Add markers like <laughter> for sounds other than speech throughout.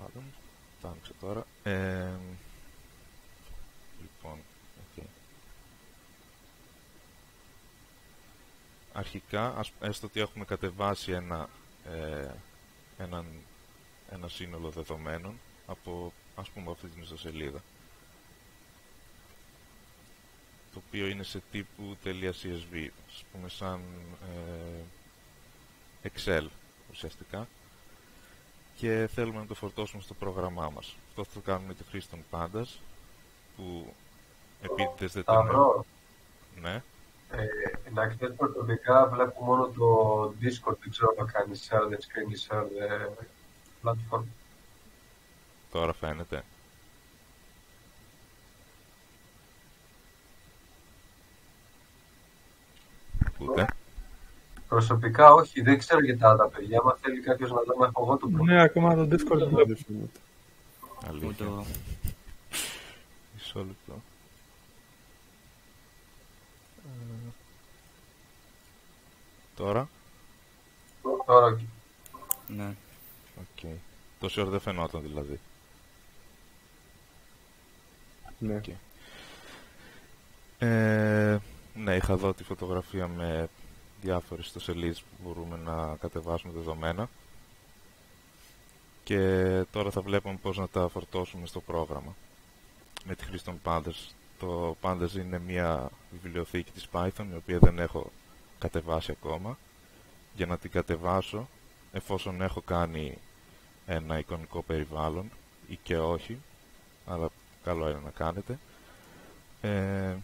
πάντων, το άνοιξα τώρα. Ε, λοιπόν, okay. Αρχικά, ας, έστω ότι έχουμε κατεβάσει ένα, ε, έναν, ένα σύνολο δεδομένων από, ας πούμε, αυτή την ιστοσελίδα το οποίο είναι σε τύπου .csv, ας πούμε σαν ε, Excel ουσιαστικά και θέλουμε να το φορτώσουμε στο πρόγραμμά μας. Αυτό θα το κάνουμε με τη χρήση των Pandas που επίτηδες δεν το Ναι. Ε, να ξέρεις προσωπικά βλέπω μόνο το Discord, δεν ξέρω αν κάνεις share the screen ή share the platform. Τώρα φαίνεται. Προσωπικά όχι, δεν ξέρω για τα άλλα παιδιά. Αν θέλει κάποιος να δω, έχω εγώ το πρόβλημα. Ναι, ακόμα το Discord δεν βλέπει. Αλήθεια. Μισό λεπτό. Ε, τώρα; Τώρα, όχι. Ναι. OK. Okay. Τόση ώρα δεν φαινόταν δηλαδή. Ναι. Okay. Ε, ναι, είχα δω τη φωτογραφία με διάφορες ιστοσελίδες που μπορούμε να κατεβάσουμε δεδομένα και τώρα θα βλέπουμε πώς να τα φορτώσουμε στο πρόγραμμα με τη χρήση των Pandas. Το Pandas είναι μια βιβλιοθήκη της Python η οποία δεν έχω κατεβάσει ακόμα. Για να την κατεβάσω, εφόσον έχω κάνει ένα εικονικό περιβάλλον ή και όχι, αλλά καλό είναι να κάνετε, ε,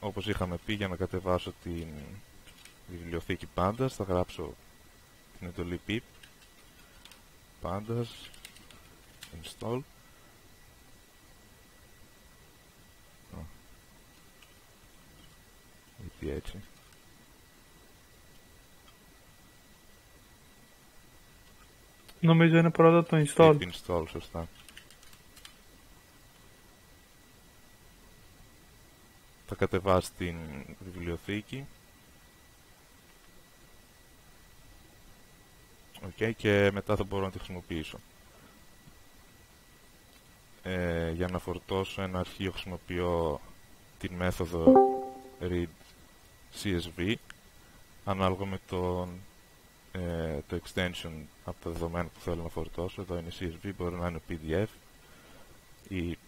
όπως είχαμε πει για να κατεβάσω την βιβλιοθήκη Pandas θα γράψω την εντολή pip pandas install. Γιατί έτσι. Νομίζω είναι πρώτα το install. Pip install, σωστά. Θα κατεβάσει την βιβλιοθήκη okay, και μετά θα μπορώ να τη χρησιμοποιήσω. Ε, για να φορτώσω ένα αρχείο χρησιμοποιώ την μέθοδο read CSV ανάλογα με το, ε, το extension από το δεδομένο που θέλω να φορτώσω. Εδώ είναι CSV, μπορεί να είναι PDF ή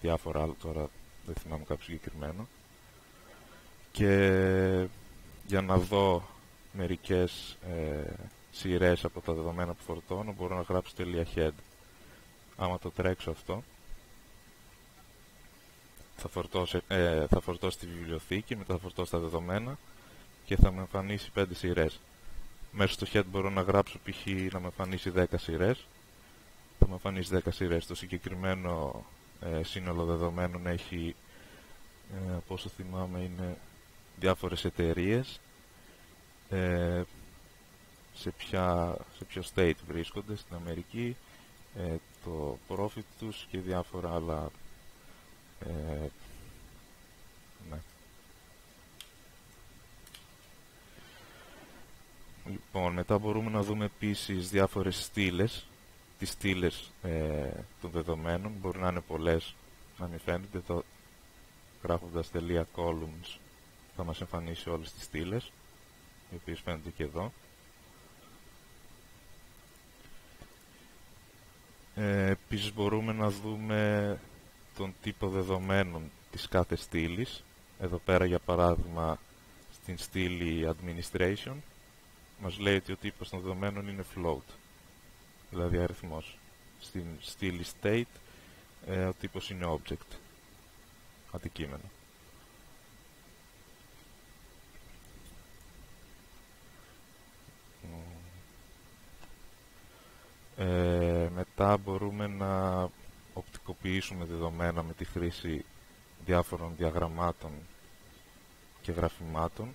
διάφορα άλλα τώρα δεν θυμάμαι κάποιο συγκεκριμένο. Και για να δω μερικές ε, σειρές από τα δεδομένα που φορτώνω μπορώ να γράψω .head. Άμα το τρέξω αυτό θα φορτώσει, ε, θα φορτώσει τη βιβλιοθήκη, μετά θα φορτώσει τα δεδομένα και θα με εμφανίσει 5 σειρές. Μέσα στο head μπορώ να γράψω π.χ. να με εμφανίσει 10 σειρές. Θα με εμφανίσει 10 σειρές. Το συγκεκριμένο ε, σύνολο δεδομένων έχει, ε, από όσο θυμάμαι, είναι διάφορες εταιρείες ε, σε, ποια, σε ποιο state βρίσκονται στην Αμερική, ε, το profit τους και διάφορα άλλα ε, ναι. Λοιπόν, μετά μπορούμε να δούμε επίσης διάφορες στήλες, τις στήλες ε, των δεδομένων, μπορεί να είναι πολλές, να μην φαίνεται, το γράφοντας τελεία columns θα μας εμφανίσει όλες τις στήλες, οι οποίες φαίνονται και εδώ. Ε, επίσης μπορούμε να δούμε τον τύπο δεδομένων της κάθε στήλης. Εδώ πέρα για παράδειγμα στην στήλη Administration μας λέει ότι ο τύπος των δεδομένων είναι float, δηλαδή αριθμός. Στην στήλη State ε, ο τύπος είναι Object, αντικείμενο. Ε, μετά μπορούμε να οπτικοποιήσουμε δεδομένα με τη χρήση διάφορων διαγραμμάτων και γραφημάτων.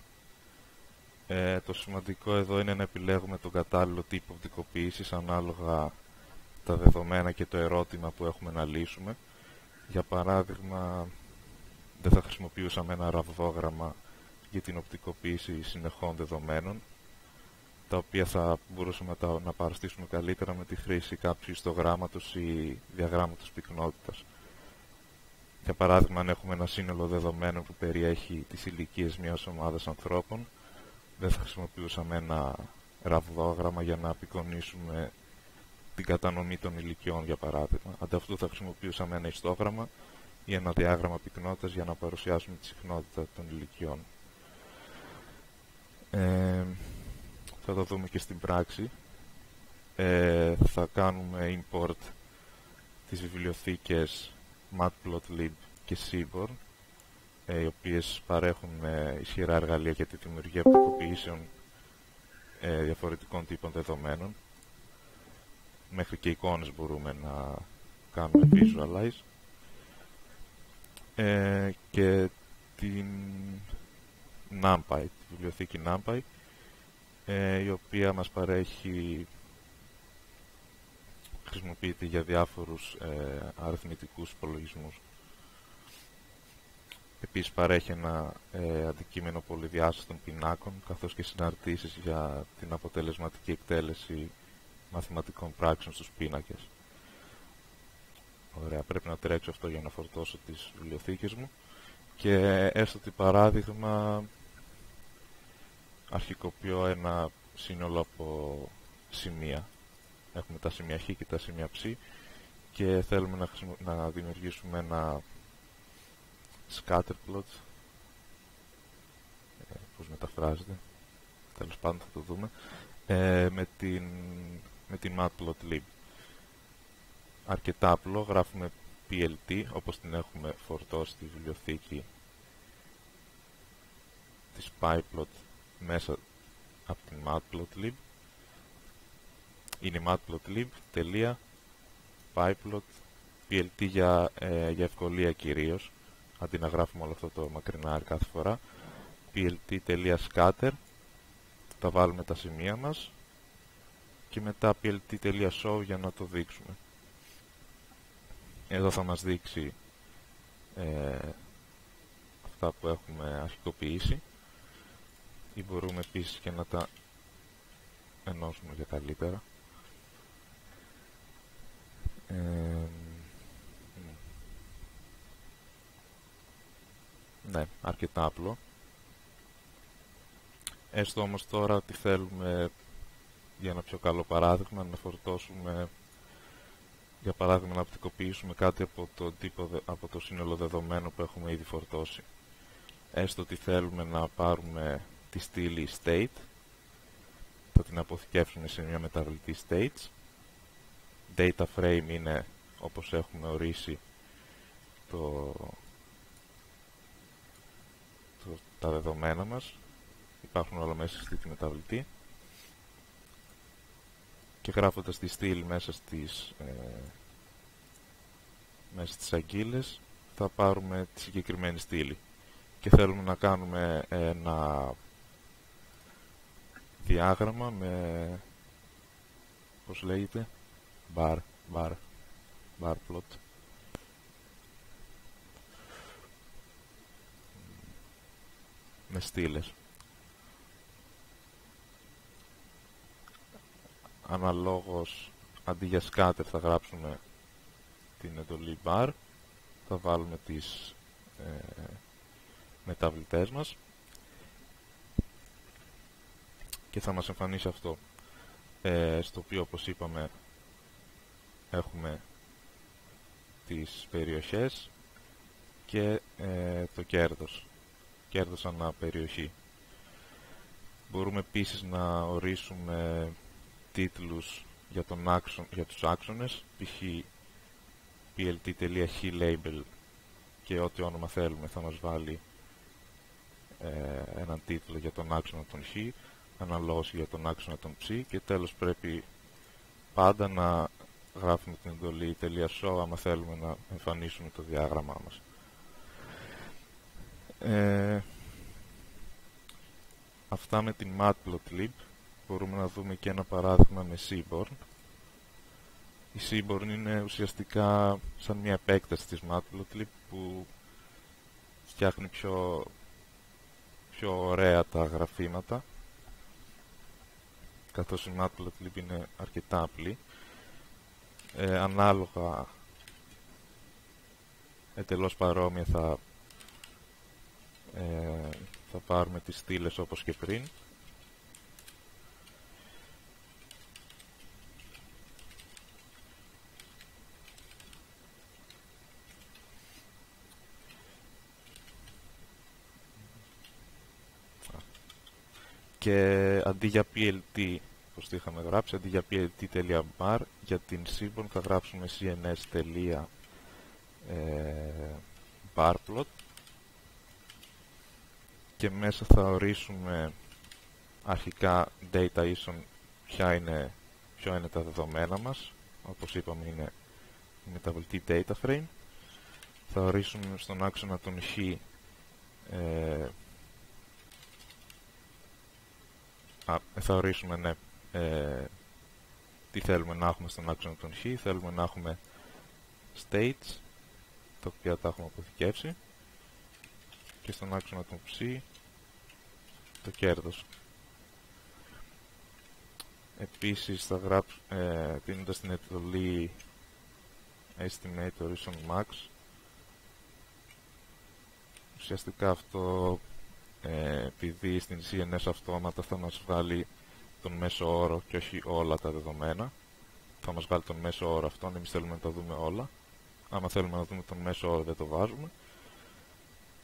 Ε, το σημαντικό εδώ είναι να επιλέγουμε τον κατάλληλο τύπο οπτικοποίησης ανάλογα τα δεδομένα και το ερώτημα που έχουμε να λύσουμε. Για παράδειγμα, δεν θα χρησιμοποιούσαμε ένα ραβδόγραμμα για την οπτικοποίηση συνεχών δεδομένων, τα οποία θα μπορούσαμε να, να παραστήσουμε καλύτερα με τη χρήση κάποιου ιστογράμματος ή διαγράμματος πυκνότητας. Για παράδειγμα, αν έχουμε ένα σύνολο δεδομένων που περιέχει τις ηλικίες μιας ομάδας ανθρώπων, δεν θα χρησιμοποιούσαμε ένα ραβδόγραμμα για να απεικονίσουμε την κατανομή των ηλικιών, για παράδειγμα. Ανταυτού θα χρησιμοποιούσαμε ένα ιστόγραμμα ή ένα διάγραμμα πυκνότητας για να παρουσιάσουμε τη συχνότητα των ηλικιών. Ε, θα το δούμε και στην πράξη. Ε, θα κάνουμε import τις βιβλιοθήκες Matplotlib και Seaborn ε, οι οποίες παρέχουν ε, ισχυρά εργαλεία για τη δημιουργία αποκοποιήσεων ε, διαφορετικών τύπων δεδομένων. Μέχρι και εικόνες μπορούμε να κάνουμε visualize. Ε, και την NumPy, τη βιβλιοθήκη NumPy, ε, η οποία μας παρέχει χρησιμοποιείται για διάφορους ε, αριθμητικούς υπολογισμούς. Επίσης παρέχει ένα ε, αντικείμενο πολυδιάστατων πινάκων, καθώς και συναρτήσεις για την αποτελεσματική εκτέλεση μαθηματικών πράξεων στους πίνακες. Ωραία, πρέπει να τρέξω αυτό για να φορτώσω τις βιβλιοθήκες μου. Και έστω ότι παράδειγμα αρχικοποιώ ένα σύνολο από σημεία. Έχουμε τα σημεία Χ και τα σημεία Ψ και θέλουμε να, να δημιουργήσουμε ένα scatterplot ε, πώς μεταφράζεται. Τέλος πάντων θα το δούμε. Ε, με την, με την matplotlib αρκετά απλό γράφουμε plt όπως την έχουμε φορτώσει στη βιβλιοθήκη της pyplot μέσα από την matplotlib. Είναι matplotlib.pyplot plt για, ε, για ευκολία κυρίως αντί να γράφουμε όλο αυτό το μακρινάρι κάθε φορά. plt.scatter θα βάλουμε τα σημεία μας και μετά plt.show για να το δείξουμε. Εδώ θα μας δείξει ε, αυτά που έχουμε αρχικοποιήσει ή μπορούμε επίσης και να τα ενώσουμε για καλύτερα ε, ναι, αρκετά απλό. Έστω όμως τώρα ότι θέλουμε για ένα πιο καλό παράδειγμα να φορτώσουμε για παράδειγμα να οπτικοποιήσουμε κάτι από το, τύπο, από το σύνολο δεδομένων που έχουμε ήδη φορτώσει. Έστω ότι θέλουμε να πάρουμε τη στήλη state, θα την αποθηκεύσουμε σε μια μεταβλητή states. Data frame είναι όπως έχουμε ορίσει το, τα δεδομένα μας. Υπάρχουν όλα μέσα στη μεταβλητή. Και γράφοντας τη στήλη μέσα στις ε, μέσα στις αγγίλες θα πάρουμε τη συγκεκριμένη στήλη. Και θέλουμε να κάνουμε ένα διάγραμμα με πώς λέγεται bar, bar, bar plot. Με στήλες. Αναλόγως, αντί για scatter θα γράψουμε την εντολή bar, θα βάλουμε τις ε, μεταβλητές μας και θα μας εμφανίσει αυτό ε, στο οποίο όπως είπαμε έχουμε τις περιοχές και ε, το κέρδος κέρδος ανά περιοχή. Μπορούμε επίσης να ορίσουμε τίτλους για, τον άξον, για τους άξονες, π.χ. plt.hlabel και ό,τι όνομα θέλουμε θα μας βάλει ε, έναν τίτλο για τον άξονα των χ, αναλόγως για τον άξονα των ψ και τέλος πρέπει πάντα να γράφουμε την εντολή .show άμα θέλουμε να εμφανίσουμε το διάγραμμά μας. Ε, αυτά με την Matplotlib. Μπορούμε να δούμε και ένα παράδειγμα με Seaborn. Η Seaborn είναι ουσιαστικά σαν μια επέκταση της Matplotlib που φτιάχνει πιο, πιο ωραία τα γραφήματα. Καθώς η Matplotlib είναι αρκετά απλή. Ε, ανάλογα εντελώς παρόμοια θα, ε, θα πάρουμε τις στήλες όπως και πριν. Και αντί για plt όπως το είχαμε γράψει, αντί για plt.bar για την Seaborn θα γράψουμε cns.barplot και μέσα θα ορίσουμε αρχικά data ison ποια είναι, ποια είναι τα δεδομένα μας. Όπως είπαμε είναι η μεταβλητή data frame. Θα ορίσουμε στον άξονα των χ ε, Α, θα ορίσουμε ναι, ε, τι θέλουμε να έχουμε στον άξονα των χ. Θέλουμε να έχουμε states, τα οποία τα έχουμε αποθηκεύσει. Και στον άξονα των ψ, το κέρδος. Επίσης θα γράψω, ε, δίνοντας την εντολή estimate horizon max. Ουσιαστικά αυτό ε, επειδή στην CNS αυτόματα θα μας βγάλει τον μέσο όρο και όχι όλα τα δεδομένα. Θα μας βγάλει τον μέσο όρο αυτόν, εμείς θέλουμε να τα δούμε όλα. Άμα θέλουμε να δούμε τον μέσο όρο δεν το βάζουμε.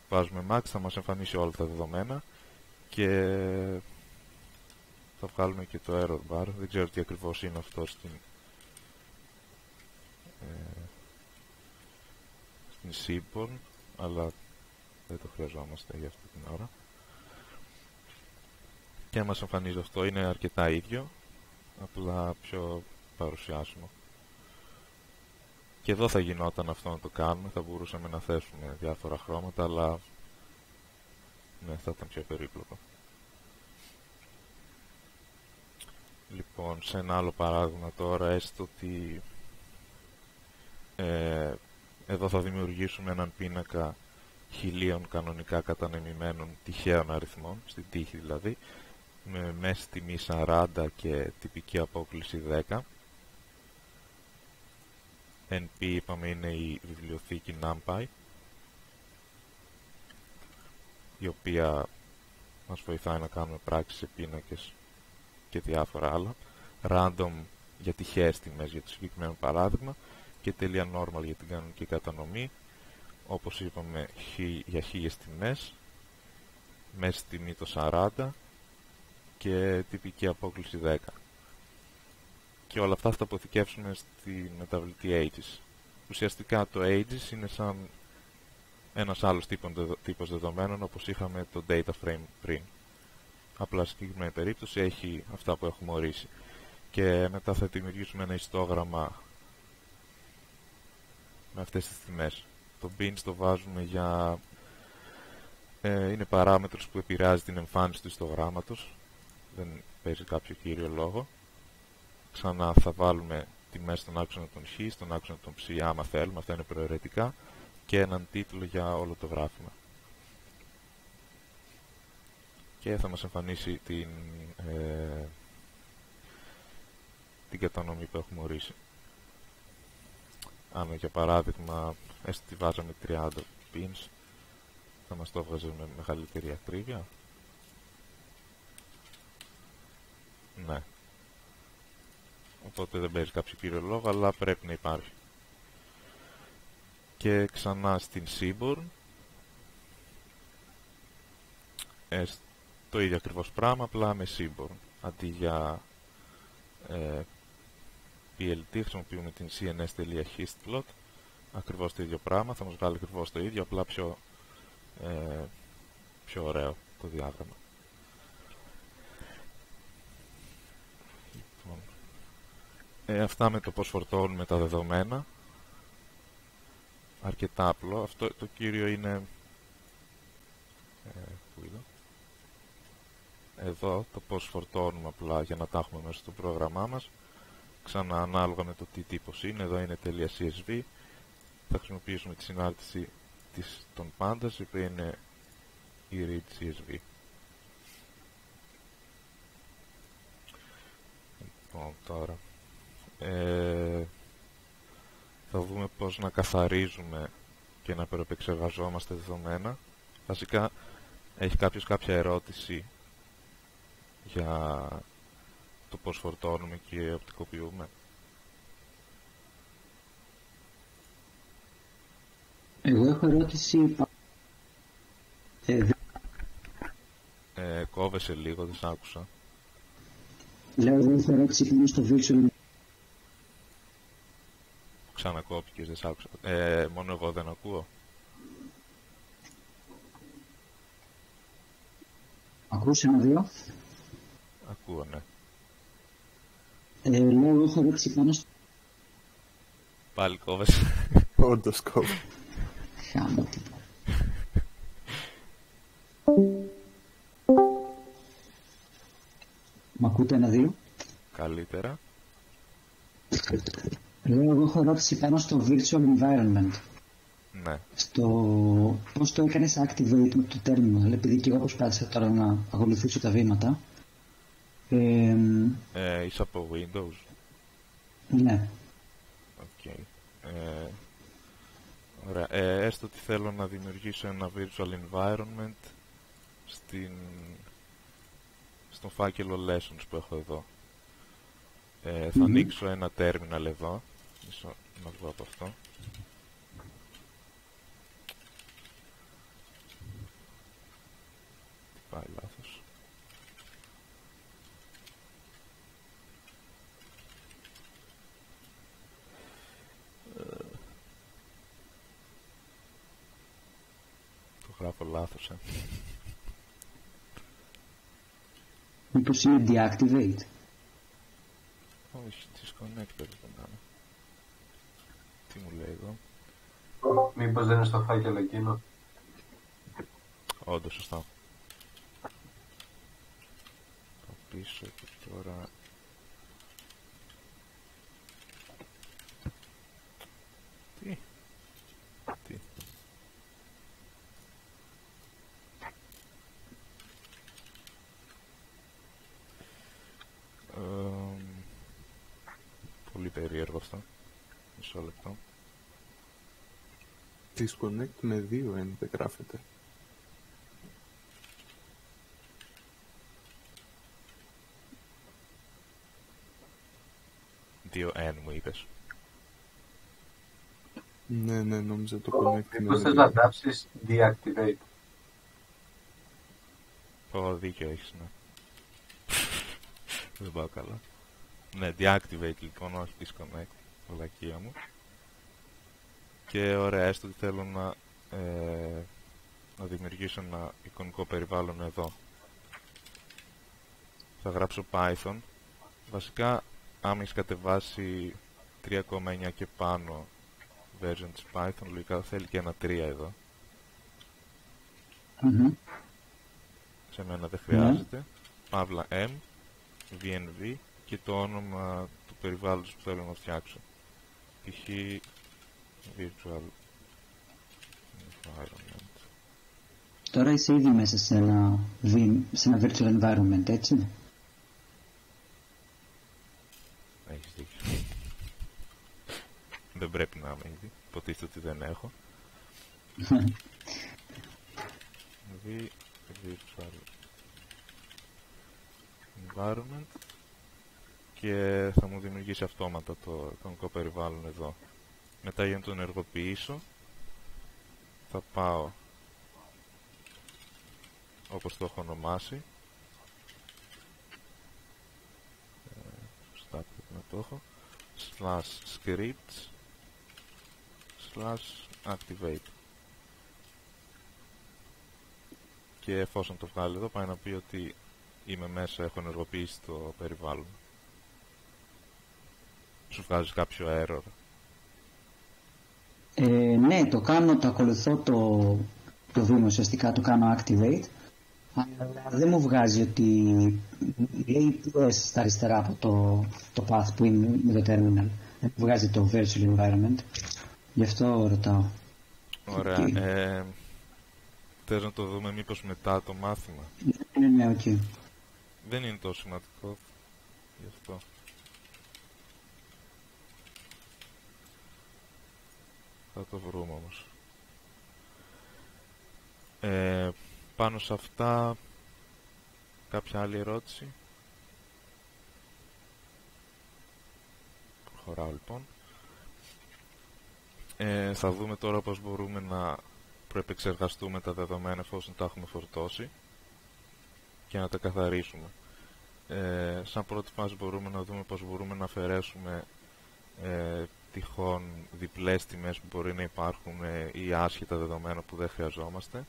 Βάζουμε max, θα μας εμφανίσει όλα τα δεδομένα και θα βγάλουμε και το error bar. Δεν ξέρω τι ακριβώς είναι αυτό στην, ε, στην Seaborn, αλλά δεν το χρειαζόμαστε για αυτή την ώρα και μας εμφανίζει αυτό. Είναι αρκετά ίδιο. Απλά πιο παρουσιάσιμο. Και εδώ θα γινόταν αυτό να το κάνουμε. Θα μπορούσαμε να θέσουμε διάφορα χρώματα αλλά ναι, θα ήταν πιο περίπλοκο. Λοιπόν σε ένα άλλο παράδειγμα τώρα έστω ότι ε, εδώ θα δημιουργήσουμε έναν πίνακα χιλίων κανονικά κατανεμημένων τυχαίων αριθμών, στην τύχη δηλαδή, με μέση τιμή 40 και τυπική απόκληση 10. NP είπαμε είναι η βιβλιοθήκη NumPy η οποία μας βοηθάει να κάνουμε πράξεις σε πίνακες και διάφορα άλλα. Random για τυχαίες τιμές για το συγκεκριμένο παράδειγμα και τελεία normal για την κανονική κατανομή όπως είπαμε για χίλιες τιμές μέση τιμή το 40 και τυπική απόκληση 10. Και όλα αυτά θα τα αποθηκεύσουμε στη μεταβλητή Ages. Ουσιαστικά το Ages είναι σαν ένας άλλος τύπος δεδομένων όπως είχαμε το data frame πριν. Απλά στην συγκεκριμένη περίπτωση έχει αυτά που έχουμε ορίσει. Και μετά θα δημιουργήσουμε ένα ιστόγραμμα με αυτές τις τιμές. Το beans το βάζουμε για... Ε, είναι παράμετρος που επηρεάζει την εμφάνιση του ιστογράμματος δεν παίζει κάποιο κύριο λόγο. Ξανά θα βάλουμε τη μέση στον άξονα των χ, στον άξονα των ψ, άμα θέλουμε, αυτά είναι προαιρετικά, και έναν τίτλο για όλο το γράφημα. Και θα μας εμφανίσει την, ε, την κατανομή που έχουμε ορίσει. Αν για παράδειγμα, έστω τη βάζαμε 30 pins, θα μας το έβγαζε με μεγαλύτερη ακρίβεια. Ναι. Οπότε δεν παίζει κάποιο κύριο λόγο, αλλά πρέπει να υπάρχει. Και ξανά στην Seaborn. Ε, το ίδιο ακριβώς πράγμα, απλά με Seaborn. Αντί για ε, PLT χρησιμοποιούμε την cns.histplot. Ακριβώς το ίδιο πράγμα, θα μας βγάλει ακριβώς το ίδιο, απλά πιο, ε, πιο ωραίο το διάγραμμα. Ε, αυτά με το πώς φορτώνουμε τα δεδομένα. Αρκετά απλό. Αυτό το κύριο είναι... Ε, πού είναι; Εδώ το πώς φορτώνουμε απλά για να τα έχουμε μέσα στο πρόγραμμά μας. Ξανά ανάλογα με το τι τύπος είναι. Εδώ είναι .csv. Θα χρησιμοποιήσουμε τη συνάρτηση της, των πάντας, η οποία είναι η read CSV. Λοιπόν, τώρα. Ε, θα δούμε πώς να καθαρίζουμε και να περοπεξεργαζόμαστε δεδομένα. Βασικά, έχει κάποιος κάποια ερώτηση για το πώς φορτώνουμε και οπτικοποιούμε; Εγώ έχω ερώτηση. Ε, Ε, κόβεσαι λίγο, δεν σ' άκουσα. λέω, εγώ έχω ερώτηση πάνω στο virtual. Ξανακόπηκες, δεν σ' άκουσα. Ε, μόνο εγώ δεν ακούω. Ακούς ένα-δύο. Ακούω, ναι. Ε, λέω, εγώ έχω ερώτηση πάνω στο. Πάλι κόβεσαι. <laughs> Όντως κόβω. Χάμω τι. Μ' ακούτε ένα-δύο. Καλύτερα. Λέω, εγώ έχω ερώτηση πάνω στο virtual environment. Ναι. Στο πώς το έκανες activate με το terminal, επειδή και εγώ προσπάθησα τώρα να ακολουθήσω τα βήματα. Ε, Ε, είσαι από Windows; ναι. Οκ. Ε, ωραία. Ε, έστω ότι θέλω να δημιουργήσω ένα virtual environment στην, στον φάκελο lessons που έχω εδώ. Ε, θα Μμμ. ανοίξω ένα terminal εδώ. Μισό να βγω από αυτό. Τι πάει λάθος. Το γράφω λάθος, ε. Μήπως είναι deactivate. Όχι, disconnect πρέπει να είναι. Τι μου λέει εδώ; Μήπως δεν είναι στο φάκελο εκείνο; Όντως, σωστά. Θα πίσω και τώρα... Τι. Τι. Εμ, πολύ περίεργο αυτό. Μισό λεπτό. Disconnect με δύο N δεν γράφεται. Δύο N μου είπες. Ναι, ναι, νόμιζα το connect με Μήπως θες δύο. να γράψεις deactivate. Ω, δίκιο έχεις, ναι. Δεν πάω καλά. Ναι, deactivate λοιπόν, όχι disconnect. Βλακεία μου. Και ωραία, έστω ότι θέλω να, ε, να δημιουργήσω ένα εικονικό περιβάλλον εδώ. Θα γράψω Python. Βασικά, άμα έχεις κατεβάσει 3,9 και πάνω version της Python, λογικά θέλει και ένα 3 εδώ. Μμμ. Σε μένα δεν χρειάζεται. Παύλα M, VNV και το όνομα του περιβάλλοντος που θέλω να φτιάξω. π.χ. Virtual Environment. Τώρα είσαι ήδη μέσα σε ένα, V- σε ένα virtual environment, έτσι. Έχεις δίκιο. δεν πρέπει να είμαι ήδη. Υποτίθεται ότι δεν έχω. <laughs> V Virtual Environment και θα μου δημιουργήσει αυτόματα το εικονικό περιβάλλον εδώ. Μετά για να τον ενεργοποιήσω θα πάω όπως το έχω ονομάσει. Ε, σωστά πρέπει να το έχω. Slash scripts. Slash activate. Και εφόσον το βγάλει εδώ πάει να πει ότι είμαι μέσα, έχω ενεργοποιήσει το περιβάλλον σου βγάζει κάποιο error Ε, ναι, το κάνω, το ακολουθώ το, το βήμα ουσιαστικά, το κάνω activate. Αλλά δεν μου βγάζει ότι λέει PS στα αριστερά από το, το path που είναι με το terminal. Δεν μου βγάζει το virtual environment. Γι' αυτό ρωτάω. Ωραία. Οκ. Ε, θες να το δούμε μήπως μετά το μάθημα; Ναι, ναι, οκ. Δεν είναι τόσο σημαντικό. Γι' αυτό. Θα το βρούμε όμως. Ε, πάνω σε αυτά, κάποια άλλη ερώτηση; Προχωράω λοιπόν. Ε, θα δούμε τώρα πώς μπορούμε να προεπεξεργαστούμε τα δεδομένα εφόσον τα έχουμε φορτώσει και να τα καθαρίσουμε. Ε, σαν πρώτη φάση μπορούμε να δούμε πώς μπορούμε να αφαιρέσουμε ε, τυχόν διπλές τιμές που μπορεί να υπάρχουν ε, ή άσχετα δεδομένα που δεν χρειαζόμαστε.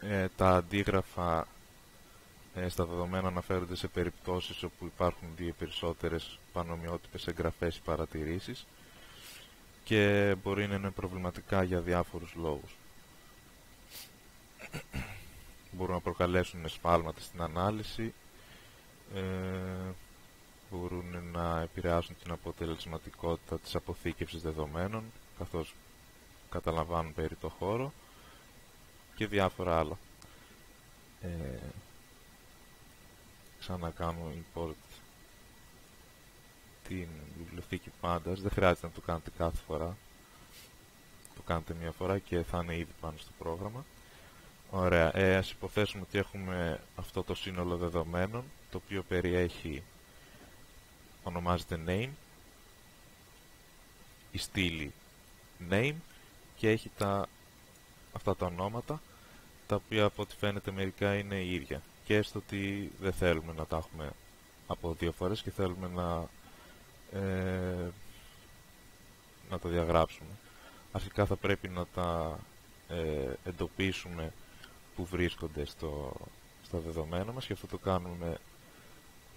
Ε, τα αντίγραφα ε, στα δεδομένα αναφέρονται σε περιπτώσεις όπου υπάρχουν δύο περισσότερες πανομοιότυπες εγγραφές ή παρατηρήσεις και μπορεί να είναι προβληματικά για διάφορους λόγους. Μπορούν να προκαλέσουν σφάλματα στην ανάλυση, ε, μπορούν να επηρεάσουν την αποτελεσματικότητα της αποθήκευσης δεδομένων, καθώς καταλαμβάνουν περί το χώρο και διάφορα άλλα. Ε, ξανακάνω import την βιβλιοθήκη πάντας, δεν χρειάζεται να το κάνετε κάθε φορά. Το κάνετε μία φορά και θα είναι ήδη πάνω στο πρόγραμμα. Ωραία, ε, ας υποθέσουμε ότι έχουμε αυτό το σύνολο δεδομένων, το οποίο περιέχει, ονομάζεται name, η στήλη name και έχει τα, αυτά τα ονόματα, τα οποία από ό,τι φαίνεται μερικά είναι η ίδια. Και έστω ότι δεν θέλουμε να τα έχουμε από δύο φορές και θέλουμε να ε, να τα διαγράψουμε. Αρχικά θα πρέπει να τα ε, εντοπίσουμε που βρίσκονται στο, στα δεδομένα μας και αυτό το κάνουμε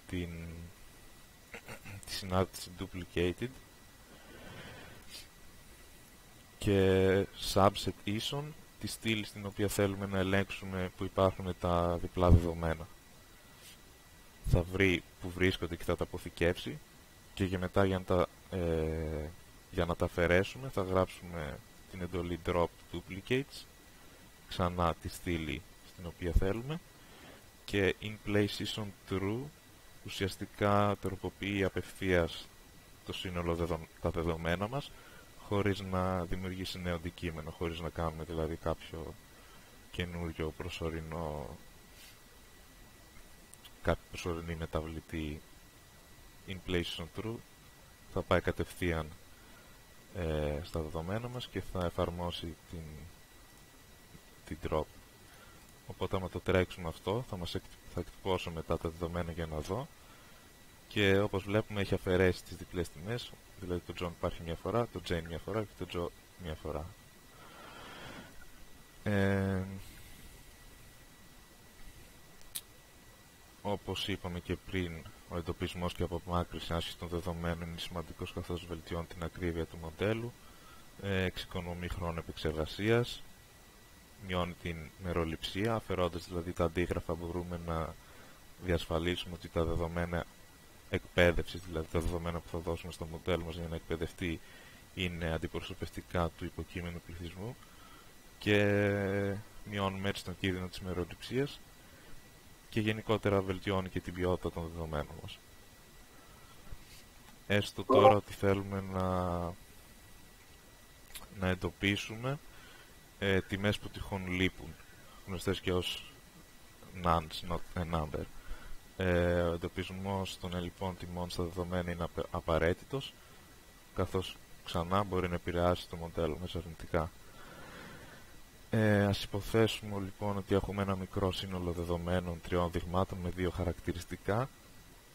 την, τη συνάρτηση duplicated και subset ison τη στήλη στην οποία θέλουμε να ελέγξουμε που υπάρχουν τα διπλά δεδομένα. Θα βρει που βρίσκονται και θα τα αποθηκεύσει και μετά για να τα, ε, για να τα αφαιρέσουμε θα γράψουμε την εντολή drop duplicates ξανά τη στήλη στην οποία θέλουμε και in place on true ουσιαστικά τροποποιεί απευθείας το σύνολο τα δεδομένα μας χωρίς να δημιουργήσει νέο αντικείμενο, χωρίς να κάνουμε δηλαδή κάποιο καινούριο προσωρινό κάποιο προσωρινή μεταβλητή in place on true θα πάει κατευθείαν ε, στα δεδομένα μας και θα εφαρμόσει την, την drop. Οπότε άμα το τρέξουμε αυτό θα, μας, θα εκτυπώσω μετά τα δεδομένα για να δω και όπως βλέπουμε έχει αφαιρέσει τις διπλές τιμές δηλαδή το John υπάρχει μια φορά, το Jane μια φορά και το Joe μια φορά. Ε, όπως είπαμε και πριν ο εντοπισμός και απομάκρυση άσχης των δεδομένων είναι σημαντικός καθώς βελτιώνει την ακρίβεια του μοντέλου, ε, εξοικονομεί χρόνο επεξεργασίας, μειώνει την μεροληψία, αφαιρώντας δηλαδή τα αντίγραφα μπορούμε να διασφαλίσουμε ότι τα δεδομένα εκπαίδευσης, δηλαδή τα δεδομένα που θα δώσουμε στο μοντέλο μας για να εκπαιδευτεί είναι αντιπροσωπευτικά του υποκείμενου πληθυσμού και μειώνουμε έτσι τον κίνδυνο της μεροληψίας και γενικότερα βελτιώνει και την ποιότητα των δεδομένων μας. Έστω τώρα ότι θέλουμε να, να εντοπίσουμε ε, τιμές που τυχόν λείπουν, γνωστές και ως nonce, not a number. Ε, ο εντοπισμός των λοιπόν τιμών στα δεδομένα είναι απαραίτητος, καθώς ξανά μπορεί να επηρεάσει το μοντέλο μέσα αρνητικά. Ε, ας υποθέσουμε λοιπόν ότι έχουμε ένα μικρό σύνολο δεδομένων τριών δειγμάτων με δύο χαρακτηριστικά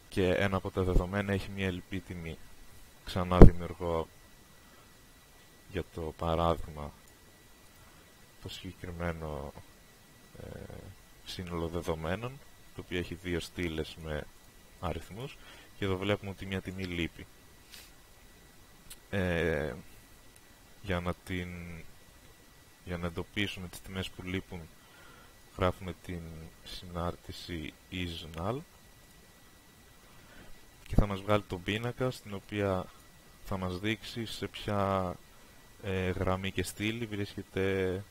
και ένα από τα δεδομένα έχει μια ελληπή τιμή. Ξανά δημιουργώ για το παράδειγμα το συγκεκριμένο ε, σύνολο δεδομένων το οποίο έχει δύο στήλες με αριθμούς και εδώ βλέπουμε ότι μια τιμή λείπει. Ε, για να την για να εντοπίσουμε τις τιμές που λείπουν γράφουμε την συνάρτηση is και θα μας βγάλει τον πίνακα στην οποία θα μας δείξει σε ποια ε, γραμμή και στήλη βρίσκεται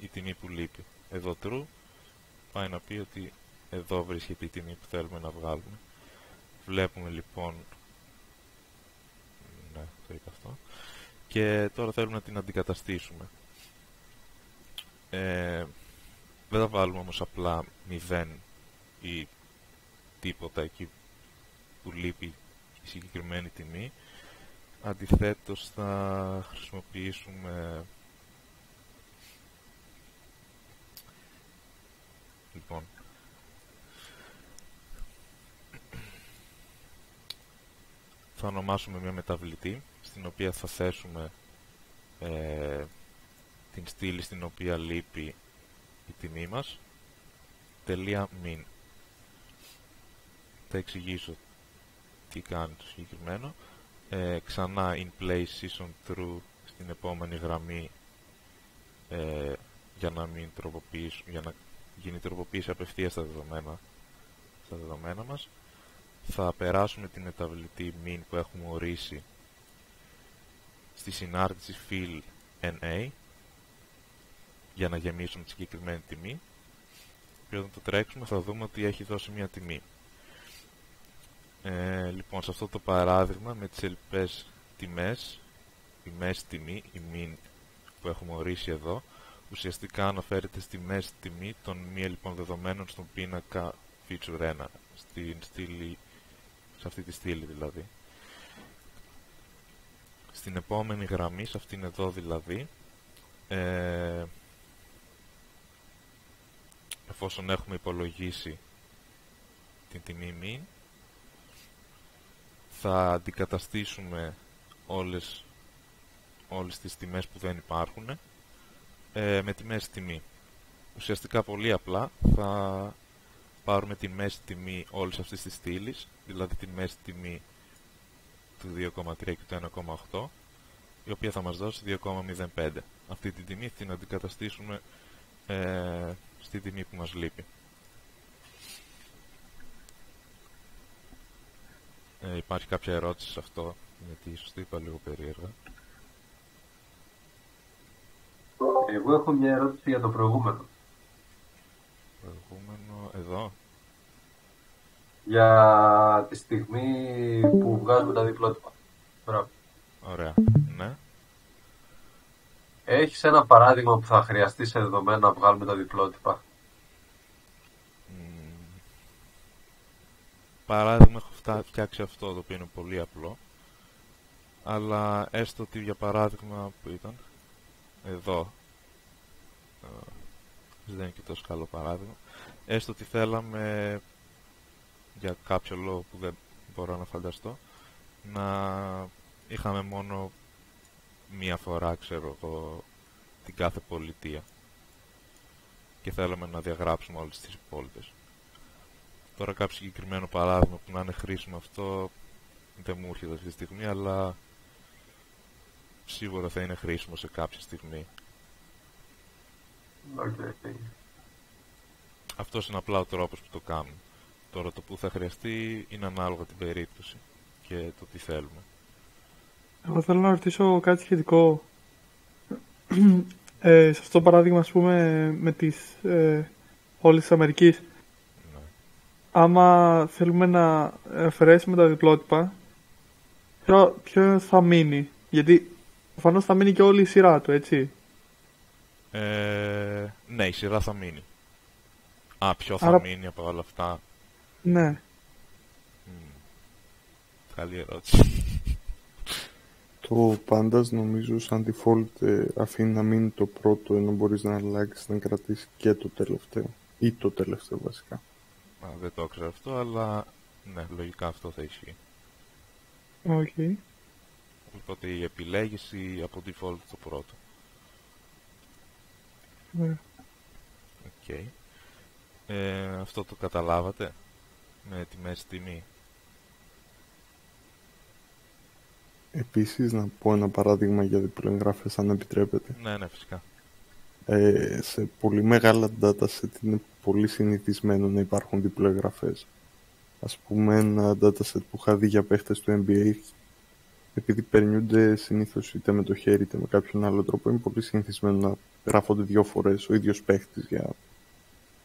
η τιμή που λείπει. Εδώ true πάει να πει ότι εδώ βρίσκεται η τιμή που θέλουμε να βγάλουμε. Βλέπουμε λοιπόν ναι, το είπα αυτό. Και τώρα θέλουμε να την αντικαταστήσουμε. Ε, δεν θα βάλουμε όμως απλά 0 ή τίποτα εκεί που λείπει η συγκεκριμένη τιμή. Αντιθέτως θα χρησιμοποιήσουμε λοιπόν θα ονομάσουμε μια μεταβλητή στην οποία θα θέσουμε ε, την στήλη στην οποία λείπει η τιμή μας. Τελεία min θα εξηγήσω τι κάνει το συγκεκριμένο. Ε, ξανά in place season true στην επόμενη γραμμή ε, για να μην τροποποιήσουμε για να γίνει τροποποίηση απευθείας στα δεδομένα στα δεδομένα μας θα περάσουμε την μεταβλητή min που έχουμε ορίσει στη συνάρτηση fill NA για να γεμίσουμε τη συγκεκριμένη τιμή και όταν το τρέξουμε θα δούμε ότι έχει δώσει μια τιμή. Ε, λοιπόν, σε αυτό το παράδειγμα με τις ελπές τιμές, η μέση τιμή, η min που έχουμε ορίσει εδώ, ουσιαστικά αναφέρεται στη μέση τιμή των μη λοιπόν δεδομένων στον πίνακα feature 1, στην στήλη, σε αυτή τη στήλη δηλαδή. Στην επόμενη γραμμή, σε αυτήν εδώ δηλαδή, ε, εφόσον έχουμε υπολογίσει την τιμή min, θα αντικαταστήσουμε όλες, όλες τις τιμές που δεν υπάρχουν ε, με τη μέση τιμή. Ουσιαστικά πολύ απλά θα πάρουμε τη μέση τιμή όλης αυτής της στήλης, δηλαδή τη μέση τιμή του 2,3 και του 1,8 η οποία θα μας δώσει 2,05. Αυτή την τιμή την αντικαταστήσουμε ε, στη τιμή που μας λείπει. Ε, υπάρχει κάποια ερώτηση σε αυτό, γιατί ίσως το είπα λίγο περίεργα. Εγώ έχω μια ερώτηση για το προηγούμενο. Προηγούμενο, εδώ. Για τη στιγμή που βγάζουμε τα διπλότυπα. Μπράβο. Ωραία. Ναι. Έχεις ένα παράδειγμα που θα χρειαστεί σε δεδομένα να βγάλουμε τα διπλότυπα; Μμμ. Παράδειγμα, έχω φτά- φτιάξει αυτό το οποίο είναι πολύ απλό. Αλλά έστω ότι για παράδειγμα που ήταν εδώ ε, δεν είναι και τόσο καλό παράδειγμα. Έστω ότι θέλαμε για κάποιο λόγο που δεν μπορώ να φανταστώ να είχαμε μόνο μία φορά ξέρω εγώ την κάθε πολιτεία. Και θέλαμε να διαγράψουμε όλες τις υπόλοιπες. Τώρα κάποιο συγκεκριμένο παράδειγμα που να είναι χρήσιμο αυτό δεν μου έρχεται αυτή τη στιγμή αλλά σίγουρα θα είναι χρήσιμο σε κάποια στιγμή Okay. αυτός είναι απλά ο τρόπος που το κάνουμε τώρα το που θα χρειαστεί είναι ανάλογα την περίπτωση και το τι θέλουμε Εγώ θέλω να ρωτήσω κάτι σχετικό. Ε, σε αυτό το παράδειγμα, ας πούμε, με τις ε, όλες της Αμερικής. ναι. Άμα θέλουμε να αφαιρέσουμε τα διπλότυπα, ποιο, ποιος θα μείνει; Γιατί προφανώς θα μείνει και όλη η σειρά του, έτσι. Ε, ναι, η σειρά θα μείνει. Α, ποιο θα Άρα- μείνει από όλα αυτά. Ναι. Μμ. Καλή ερώτηση. Το pandas νομίζω σαν default ε, αφήνει να μείνει το πρώτο ενώ μπορείς να αλλάξεις να κρατήσεις και το τελευταίο ή το τελευταίο βασικά. Α, δεν το ξέρω αυτό, αλλά ναι, λογικά αυτό θα ισχύει. Οκ. Οπότε η επιλέγεις ή από default το πρώτο. Ωραία. Οκ. Ε, αυτό το καταλάβατε με τη μέση τιμή; Επίσης να πω ένα παράδειγμα για διπλοεγγραφές αν επιτρέπετε. Ναι, ναι, φυσικά. Ε, σε πολύ μεγάλα dataset είναι πολύ συνηθισμένο να υπάρχουν διπλοεγγραφές. Ας πούμε ένα dataset που είχα δει για παίχτες του NBA επειδή περνιούνται συνήθως είτε με το χέρι είτε με κάποιον άλλο τρόπο, είναι πολύ συνηθισμένος να γράφονται δύο φορές ο ίδιος παίχτης για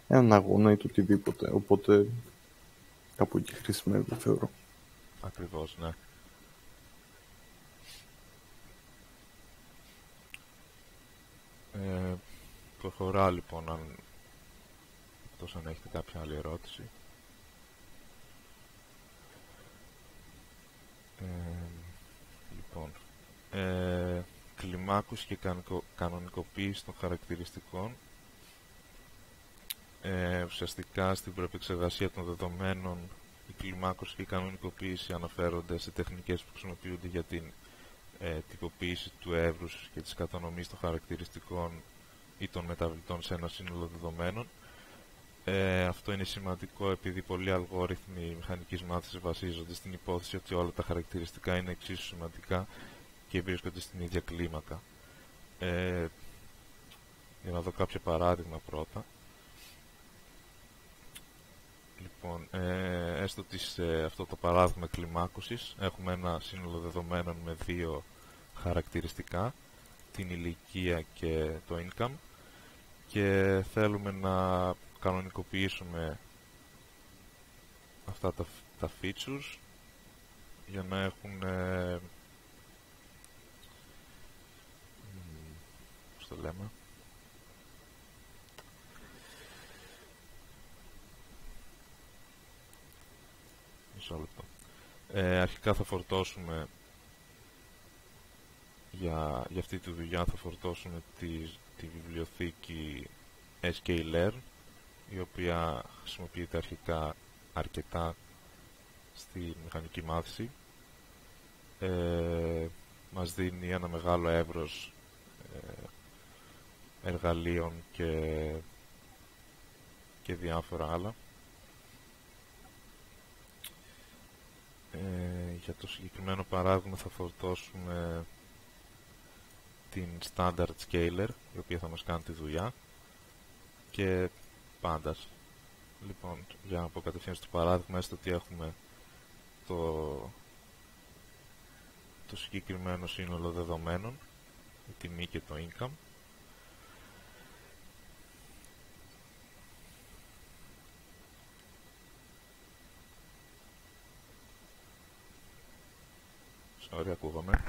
έναν αγώνα ή το οτιδήποτε. Οπότε κάπου εκεί χρησιμεύει, θεωρώ. Ακριβώς, ναι. Ε, προχωρά λοιπόν αν εκτός αν έχετε κάποια άλλη ερώτηση. Ε, λοιπόν, ε, κλιμάκωση και κανονικοποίηση των χαρακτηριστικών ε, ουσιαστικά στην προεπεξεργασία των δεδομένων η κλιμάκωση και η κανονικοποίηση αναφέρονται σε τεχνικές που χρησιμοποιούνται για την ε, τυποποίηση του εύρους και της κατανομής των χαρακτηριστικών ή των μεταβλητών σε ένα σύνολο δεδομένων. Ε, αυτό είναι σημαντικό επειδή πολλοί αλγόριθμοι μηχανικής μάθησης βασίζονται στην υπόθεση ότι όλα τα χαρακτηριστικά είναι εξίσου σημαντικά και βρίσκονται στην ίδια κλίμακα. Ε, για να δω κάποιο παράδειγμα πρώτα. Λοιπόν, ε, έστω ότι σε αυτό το παράδειγμα κλιμάκωσης έχουμε ένα σύνολο δεδομένων με δύο χαρακτηριστικά, την ηλικία και το income και θέλουμε να κανονικοποιήσουμε αυτά τα, τα features για να έχουν ε, πώς το λέμε Ε, αρχικά θα φορτώσουμε για, για αυτή τη δουλειά θα φορτώσουμε τη, τη βιβλιοθήκη sklearn η οποία χρησιμοποιείται αρχικά αρκετά στη μηχανική μάθηση. Ε, μας δίνει ένα μεγάλο εύρος ε, εργαλείων και, και διάφορα άλλα. Ε, για το συγκεκριμένο παράδειγμα θα φορτώσουμε την Standard Scaler η οποία θα μας κάνει τη δουλειά. Και πάντας λοιπόν για να πω κατευθείαν στο παράδειγμα έστω ότι έχουμε το, το συγκεκριμένο σύνολο δεδομένων η τιμή και το income Ωραία, ακούγαμε.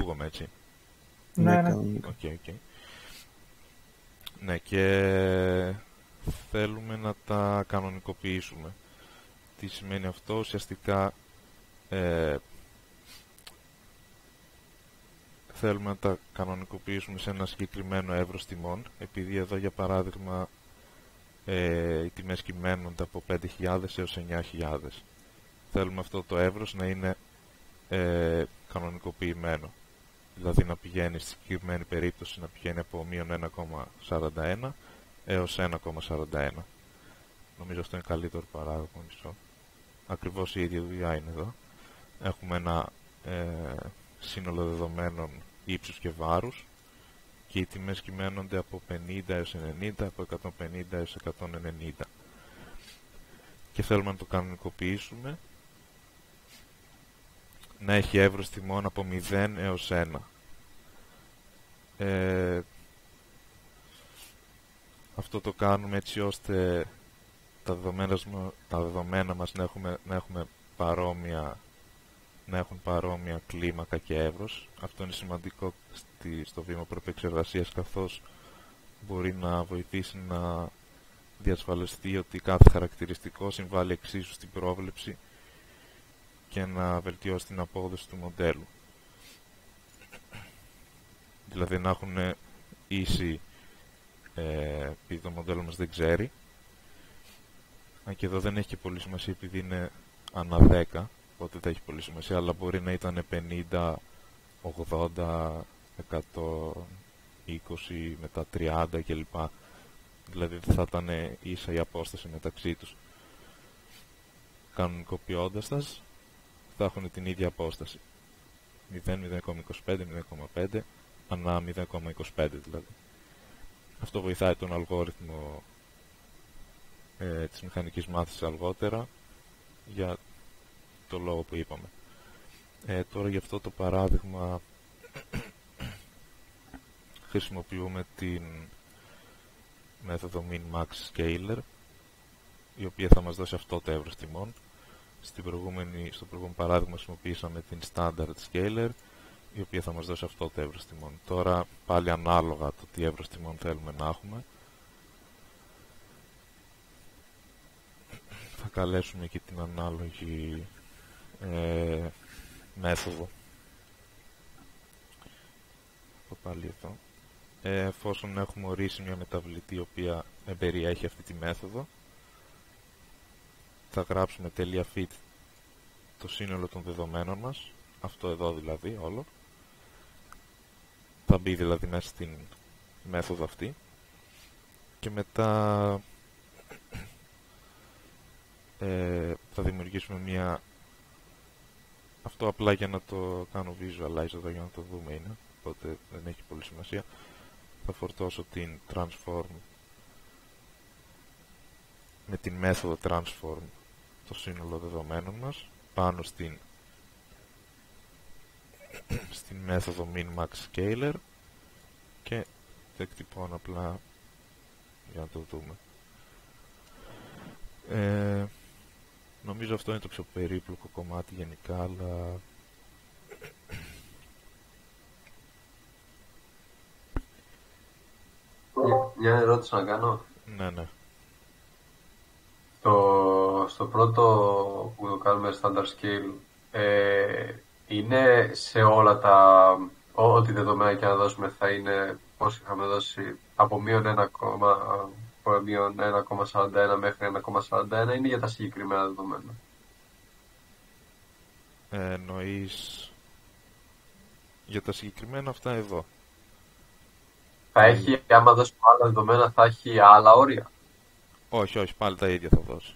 Ακούγαμε έτσι. Ναι, ναι. Okay, okay. Ναι, και θέλουμε να τα κανονικοποιήσουμε. Τι σημαίνει αυτό, ουσιαστικά ε, θέλουμε να τα κανονικοποιήσουμε σε ένα συγκεκριμένο εύρος τιμών, επειδή εδώ για παράδειγμα ε, οι τιμές κυμαίνονται από 5.000 έως 9.000. Θέλουμε αυτό το εύρος να είναι ε, κανονικοποιημένο. Δηλαδή να πηγαίνει στη συγκεκριμένη περίπτωση να πηγαίνει από μείον 1,41 έως 1,41. Νομίζω αυτό είναι καλύτερο παράδειγμα. Μισό. Ακριβώς η ίδια δουλειά είναι εδώ. Έχουμε ένα ε, σύνολο δεδομένων ύψους και βάρους και οι τιμές κυμαίνονται από 50 έως 90, από 150 έως 190. Και θέλουμε να το κανονικοποιήσουμε να έχει εύρος τιμών από 0 έως 1. Ε, αυτό το κάνουμε έτσι ώστε τα δεδομένα, τα δεδομένα μας να έχουμε, να έχουμε παρόμοια να έχουν παρόμοια κλίμακα και εύρος. Αυτό είναι σημαντικό στη, στο βήμα προπεξεργασίας καθώς μπορεί να βοηθήσει να διασφαλιστεί ότι κάθε χαρακτηριστικό συμβάλλει εξίσου στην πρόβλεψη και να βελτιώσει την απόδοση του μοντέλου. Δηλαδή να έχουν ίση ε, επειδή το μοντέλο μας δεν ξέρει. Αν και εδώ δεν έχει και πολύ σημασία επειδή είναι ανά 10 οπότε δεν έχει πολύ σημασία, αλλά μπορεί να ήταν 50, 80, 120, μετά 30 κλπ. Δηλαδή θα ήταν ίσα η απόσταση μεταξύ τους. Κανονικοποιώντας τας, θα έχουν την ίδια απόσταση. 0, 0,25, 0,5, ανά 0,25 δηλαδή. Αυτό βοηθάει τον αλγόριθμο ε, της μηχανικής μάθησης αργότερα για το λόγο που είπαμε. Ε, τώρα για αυτό το παράδειγμα <coughs> χρησιμοποιούμε την μέθοδο min-max scaler η οποία θα μας δώσει αυτό το εύρος τιμών Στην προηγούμενη, στο προηγούμενο παράδειγμα χρησιμοποιήσαμε την Standard Scaler η οποία θα μας δώσει αυτό το εύρος τιμών. Τώρα πάλι ανάλογα το τι εύρος τιμών θέλουμε να έχουμε θα καλέσουμε και την ανάλογη ε, μέθοδο. Από πάλι εδώ. Ε, εφόσον έχουμε ορίσει μια μεταβλητή η οποία εμπεριέχει αυτή τη μέθοδο θα γράψουμε τελεία fit το σύνολο των δεδομένων μας. Αυτό εδώ δηλαδή όλο. Θα μπει δηλαδή μέσα στην μέθοδο αυτή. Και μετά ε, θα δημιουργήσουμε μια αυτό απλά για να το κάνω visualize εδώ για να το δούμε είναι οπότε δεν έχει πολύ σημασία. Θα φορτώσω την transform με την μέθοδο transform το σύνολο δεδομένων μας πάνω στην στην μέθοδο min-max scaler και το εκτυπώνω απλά για να το δούμε. Ε, νομίζω αυτό είναι το πιο περίπλοκο κομμάτι γενικά, αλλά Μια ερώτηση να κάνω. ναι, ναι. Το, στο πρώτο που το κάνουμε standard scale ε, είναι σε όλα τα ό,τι δεδομένα και να δώσουμε θα είναι πώς είχαμε δώσει από μείον 1,41 μέχρι 1,41 είναι για τα συγκεκριμένα δεδομένα. Ε, εννοείς για τα συγκεκριμένα αυτά εδώ. Θα έχει, άμα δώσουμε άλλα δεδομένα, θα έχει άλλα όρια. Όχι, όχι, πάλι τα ίδια θα δώσει.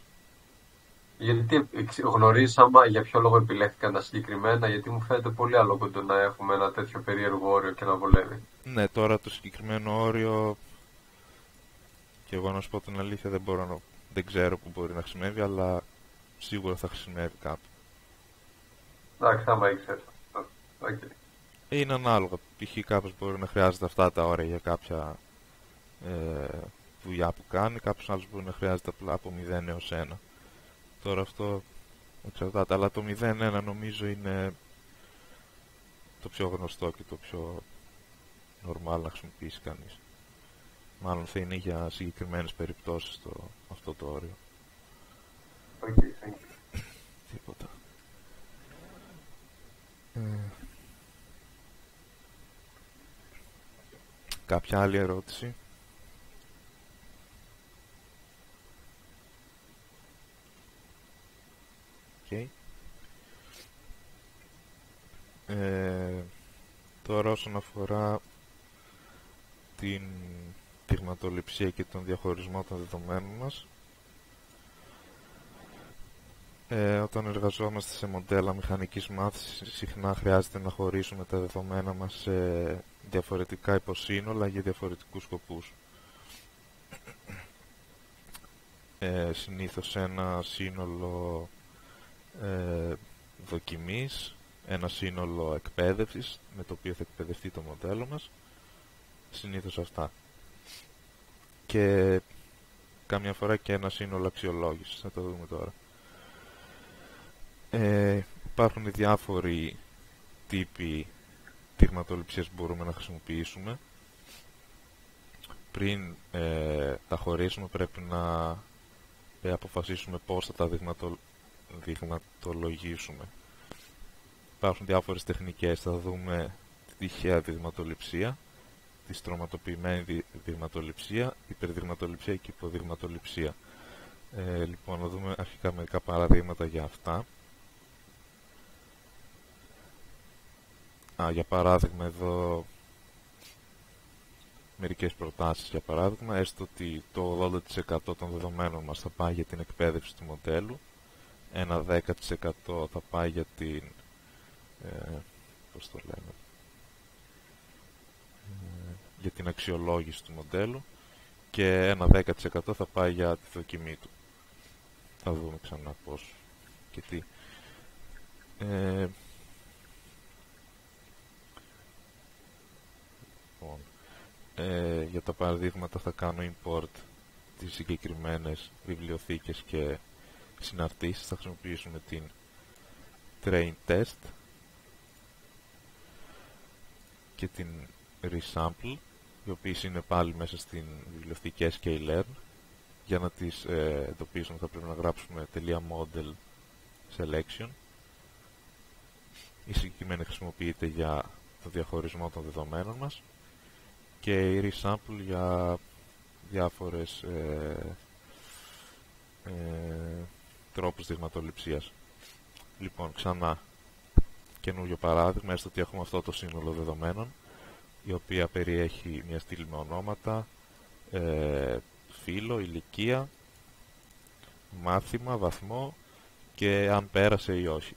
Γιατί γνωρίζει άμα για ποιο λόγο επιλέχθηκαν τα συγκεκριμένα, γιατί μου φαίνεται πολύ αλόκοντο να έχουμε ένα τέτοιο περίεργο όριο και να βολεύει. Ναι, τώρα το συγκεκριμένο όριο και εγώ να σου πω την αλήθεια δεν μπορώ να... δεν ξέρω που μπορεί να χρησιμεύει, αλλά σίγουρα θα χρησιμεύει κάπου. Εντάξει, άμα ήξερες. Okay. Είναι ανάλογα. Π.χ. κάποιος μπορεί να χρειάζεται αυτά τα όρια για κάποια ε, δουλειά που κάνει, κάποιος άλλος μπορεί να χρειάζεται απλά από 0 έως 1. Τώρα αυτό εξαρτάται, αλλά το 0-1 νομίζω είναι το πιο γνωστό και το πιο normal να χρησιμοποιήσει κανείς. Μάλλον θα είναι για συγκεκριμένες περιπτώσεις το, αυτό το όριο. Okay, thank you. <coughs> Τίποτα. Ε, κάποια άλλη ερώτηση; Okay. Ε, τώρα όσον αφορά την πυγματοληψία και τον διαχωρισμό των δεδομένων μας ε, όταν εργαζόμαστε σε μοντέλα μηχανικής μάθησης συχνά χρειάζεται να χωρίσουμε τα δεδομένα μας σε διαφορετικά υποσύνολα για διαφορετικούς σκοπούς. Ε, συνήθως ένα σύνολο ε, δοκιμής, ένα σύνολο εκπαίδευσης με το οποίο θα εκπαιδευτεί το μοντέλο μας, συνήθως αυτά. Και κάμια φορά και ένα σύνολο αξιολόγησης, θα το δούμε τώρα. Ε, υπάρχουν διάφοροι τύποι πυγματοληψίας που μπορούμε να χρησιμοποιήσουμε. Πριν ε, τα χωρίσουμε πρέπει να ε, αποφασίσουμε πώς θα τα δειγματο, δειγματολογήσουμε. Υπάρχουν διάφορες τεχνικές, θα δούμε τη τυχαία δειγματοληψία, τη στρωματοποιημένη δειγματοληψία, υπερδειγματοληψία και υποδειγματοληψία. Ε, λοιπόν, να δούμε αρχικά μερικά παραδείγματα για αυτά. Α, για παράδειγμα εδώ μερικές προτάσεις για παράδειγμα έστω ότι το 80% των δεδομένων μας θα πάει για την εκπαίδευση του μοντέλου ένα 10% θα πάει για την ε, πώς το λέμε ε, για την αξιολόγηση του μοντέλου και ένα 10% θα πάει για τη δοκιμή του. Θα δούμε ξανά πώς και τι. Ε, Λοιπόν, ε, για τα παραδείγματα θα κάνω import τις συγκεκριμένες βιβλιοθήκες και συναρτήσεις. Θα χρησιμοποιήσουμε την train test και την resample οι οποίες είναι πάλι μέσα στην βιβλιοθήκη sklearn για να τις ε, εντοπίσουμε θα πρέπει να γράψουμε .model selection. Η συγκεκριμένη χρησιμοποιείται για το διαχωρισμό των δεδομένων μας. Και η resample για διάφορες ε, ε, τρόπους δειγματοληψίας. Λοιπόν, ξανά καινούριο παράδειγμα, έστω ότι έχουμε αυτό το σύνολο δεδομένων, η οποία περιέχει μια στήλη με ονόματα, ε, φύλλο, ηλικία, μάθημα, βαθμό και αν πέρασε ή όχι.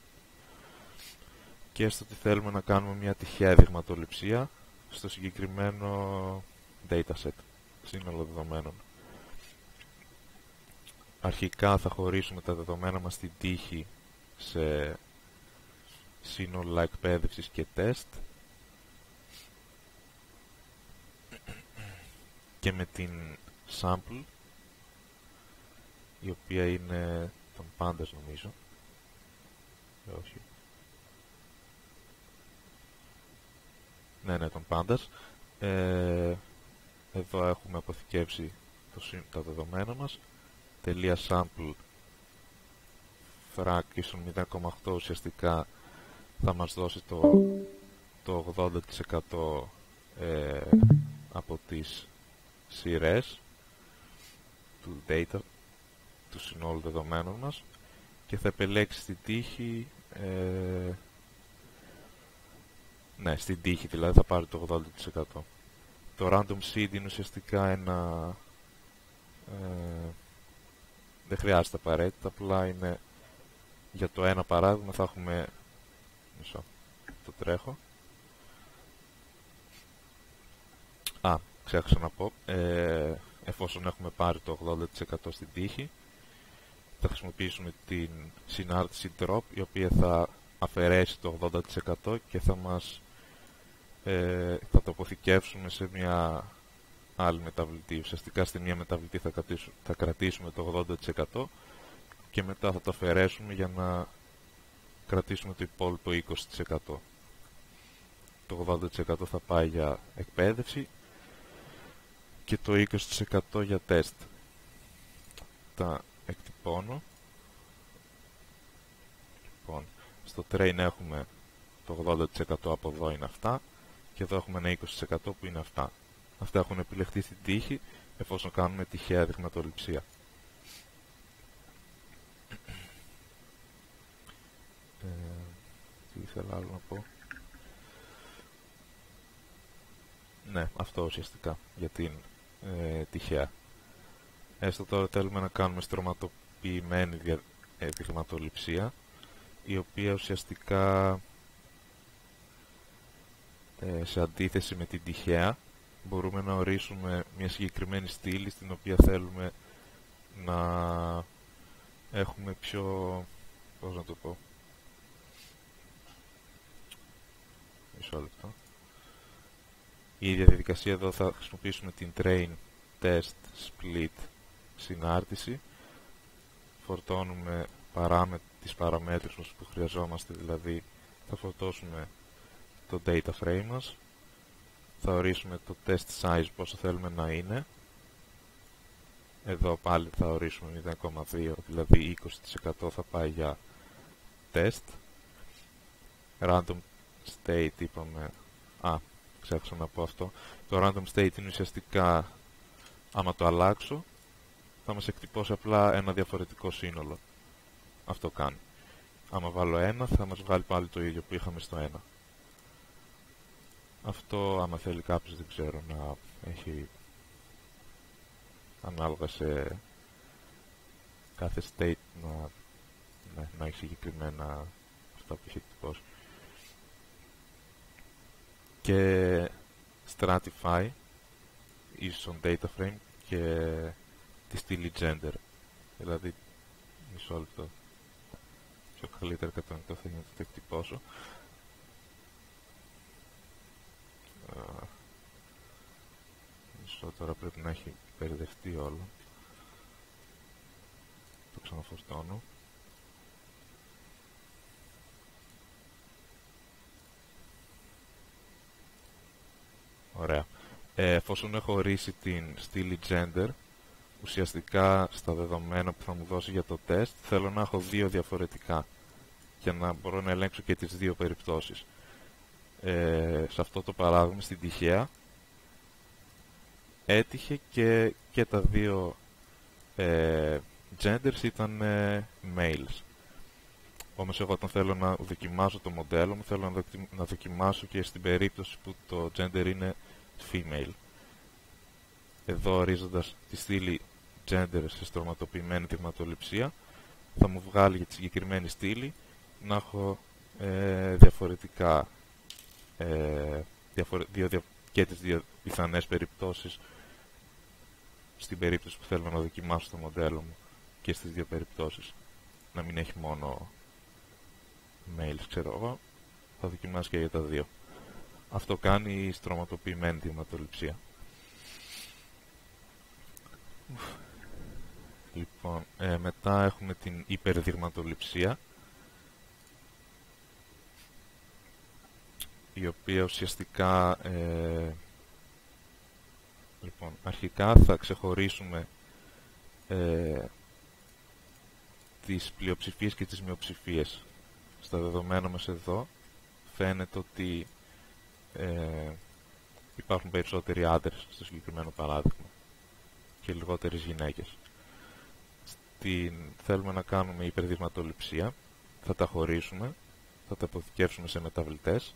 Και έστω ότι θέλουμε να κάνουμε μια τυχαία δειγματοληψία στο συγκεκριμένο dataset, σύνολο δεδομένων. Αρχικά θα χωρίσουμε τα δεδομένα μας στην τύχη σε σύνολα εκπαίδευσης και τεστ. Και με την sample η οποία είναι των πάντας νομίζω. Ε, όχι. Ναι ναι των πάντας. Ε, εδώ έχουμε αποθηκεύσει το, τα δεδομένα μας. Τελεία sample frac ίσον 0,8 ουσιαστικά θα μας δώσει το, το 80% ε, από τις σειρές του data του συνόλου δεδομένων μας και θα επιλέξει την τύχη ε, ναι, στην τύχη δηλαδή θα πάρει το 80% το random seed είναι ουσιαστικά ένα ε, δεν χρειάζεται απαραίτητα απλά είναι για το ένα παράδειγμα θα έχουμε μισό, το τρέχω. Α, ξέχασα να πω. Ε, εφόσον έχουμε πάρει το 80% στην τύχη θα χρησιμοποιήσουμε την συνάρτηση drop η οποία θα αφαιρέσει το 80% και θα μας ε, θα το αποθηκεύσουμε σε μια άλλη μεταβλητή. Ουσιαστικά στη μία μεταβλητή θα, κρατήσουμε, θα κρατήσουμε το 80% και μετά θα το αφαιρέσουμε για να κρατήσουμε το υπόλοιπο 20%. Το 80% θα πάει για εκπαίδευση και το 20% για τεστ. Τα εκτυπώνω. Λοιπόν, στο train έχουμε το 80% από εδώ είναι αυτά και εδώ έχουμε ένα 20% που είναι αυτά. Αυτά έχουν επιλεχθεί στην τύχη εφόσον κάνουμε τυχαία δειγματοληψία. Τι ήθελα άλλο να πω. Ναι, αυτό ουσιαστικά για την ε, τυχαία. Έστω τώρα θέλουμε να κάνουμε στρωματοποιημένη δια, ε, δειγματοληψία η οποία ουσιαστικά ε, σε αντίθεση με την τυχαία μπορούμε να ορίσουμε μια συγκεκριμένη στήλη στην οποία θέλουμε να έχουμε πιο... πώς να το πω... Μισό λεπτό. Η ίδια διαδικασία εδώ θα χρησιμοποιήσουμε την train test split συνάρτηση. Φορτώνουμε παράμε, τις παραμέτρους μας που χρειαζόμαστε, δηλαδή θα φορτώσουμε το data frame μας θα ορίσουμε το test size πόσο θέλουμε να είναι εδώ πάλι θα ορίσουμε 0,2 δηλαδή 20% θα πάει για test random state είπαμε. Α, ξέχασα να πω αυτό. Το random state είναι ουσιαστικά άμα το αλλάξω θα μας εκτυπώσει απλά ένα διαφορετικό σύνολο. Αυτό κάνει. Άμα βάλω ένα θα μας βγάλει πάλι το ίδιο που είχαμε στο ένα. Αυτό άμα θέλει κάποιος δεν ξέρω να έχει ανάλογα σε κάθε state να, ναι, να έχει συγκεκριμένα αυτά που έχει εκτυπώσει. Και stratify ίσον data frame και τη στήλη gender. Δηλαδή, μισό λεπτό. Πιο καλύτερα κατανοητό θα γίνει να το εκτυπώσω. Μισό τώρα πρέπει να έχει περιδευτεί όλο. το ξαναφορτώνω. Ωραία. Ε, εφόσον έχω ορίσει την στήλη gender, ουσιαστικά στα δεδομένα που θα μου δώσει για το τεστ, θέλω να έχω δύο διαφορετικά για να μπορώ να ελέγξω και τις δύο περιπτώσεις. Ε, σε αυτό το παράδειγμα, στην τυχαία, έτυχε και, και τα δύο ε, genders ήταν ε, males. Όμως εγώ όταν θέλω να δοκιμάσω το μοντέλο μου, θέλω να, να δοκιμάσω και στην περίπτωση που το gender είναι female. Εδώ ορίζοντας τη στήλη gender σε στρωματοποιημένη δειγματοληψία, θα μου βγάλει για τη συγκεκριμένη στήλη να έχω ε, διαφορετικά ε, δύο, και τις δύο πιθανές περιπτώσεις στην περίπτωση που θέλω να δοκιμάσω το μοντέλο μου και στις δύο περιπτώσεις. Να μην έχει μόνο mails, ξέρω εγώ. Θα δοκιμάσω και για τα δύο. Αυτό κάνει η στρωματοποιημένη δειγματοληψία. Λοιπόν, ε, μετά έχουμε την υπερδειγματοληψία η οποία ουσιαστικά ε, λοιπόν, αρχικά θα ξεχωρίσουμε ε, τις πλειοψηφίες και τις μειοψηφίες στα δεδομένα μας εδώ φαίνεται ότι ε, υπάρχουν περισσότεροι άντρες στο συγκεκριμένο παράδειγμα και λιγότερες γυναίκες. Στην, θέλουμε να κάνουμε υπερδειγματοληψία, θα τα χωρίσουμε, θα τα αποθηκεύσουμε σε μεταβλητές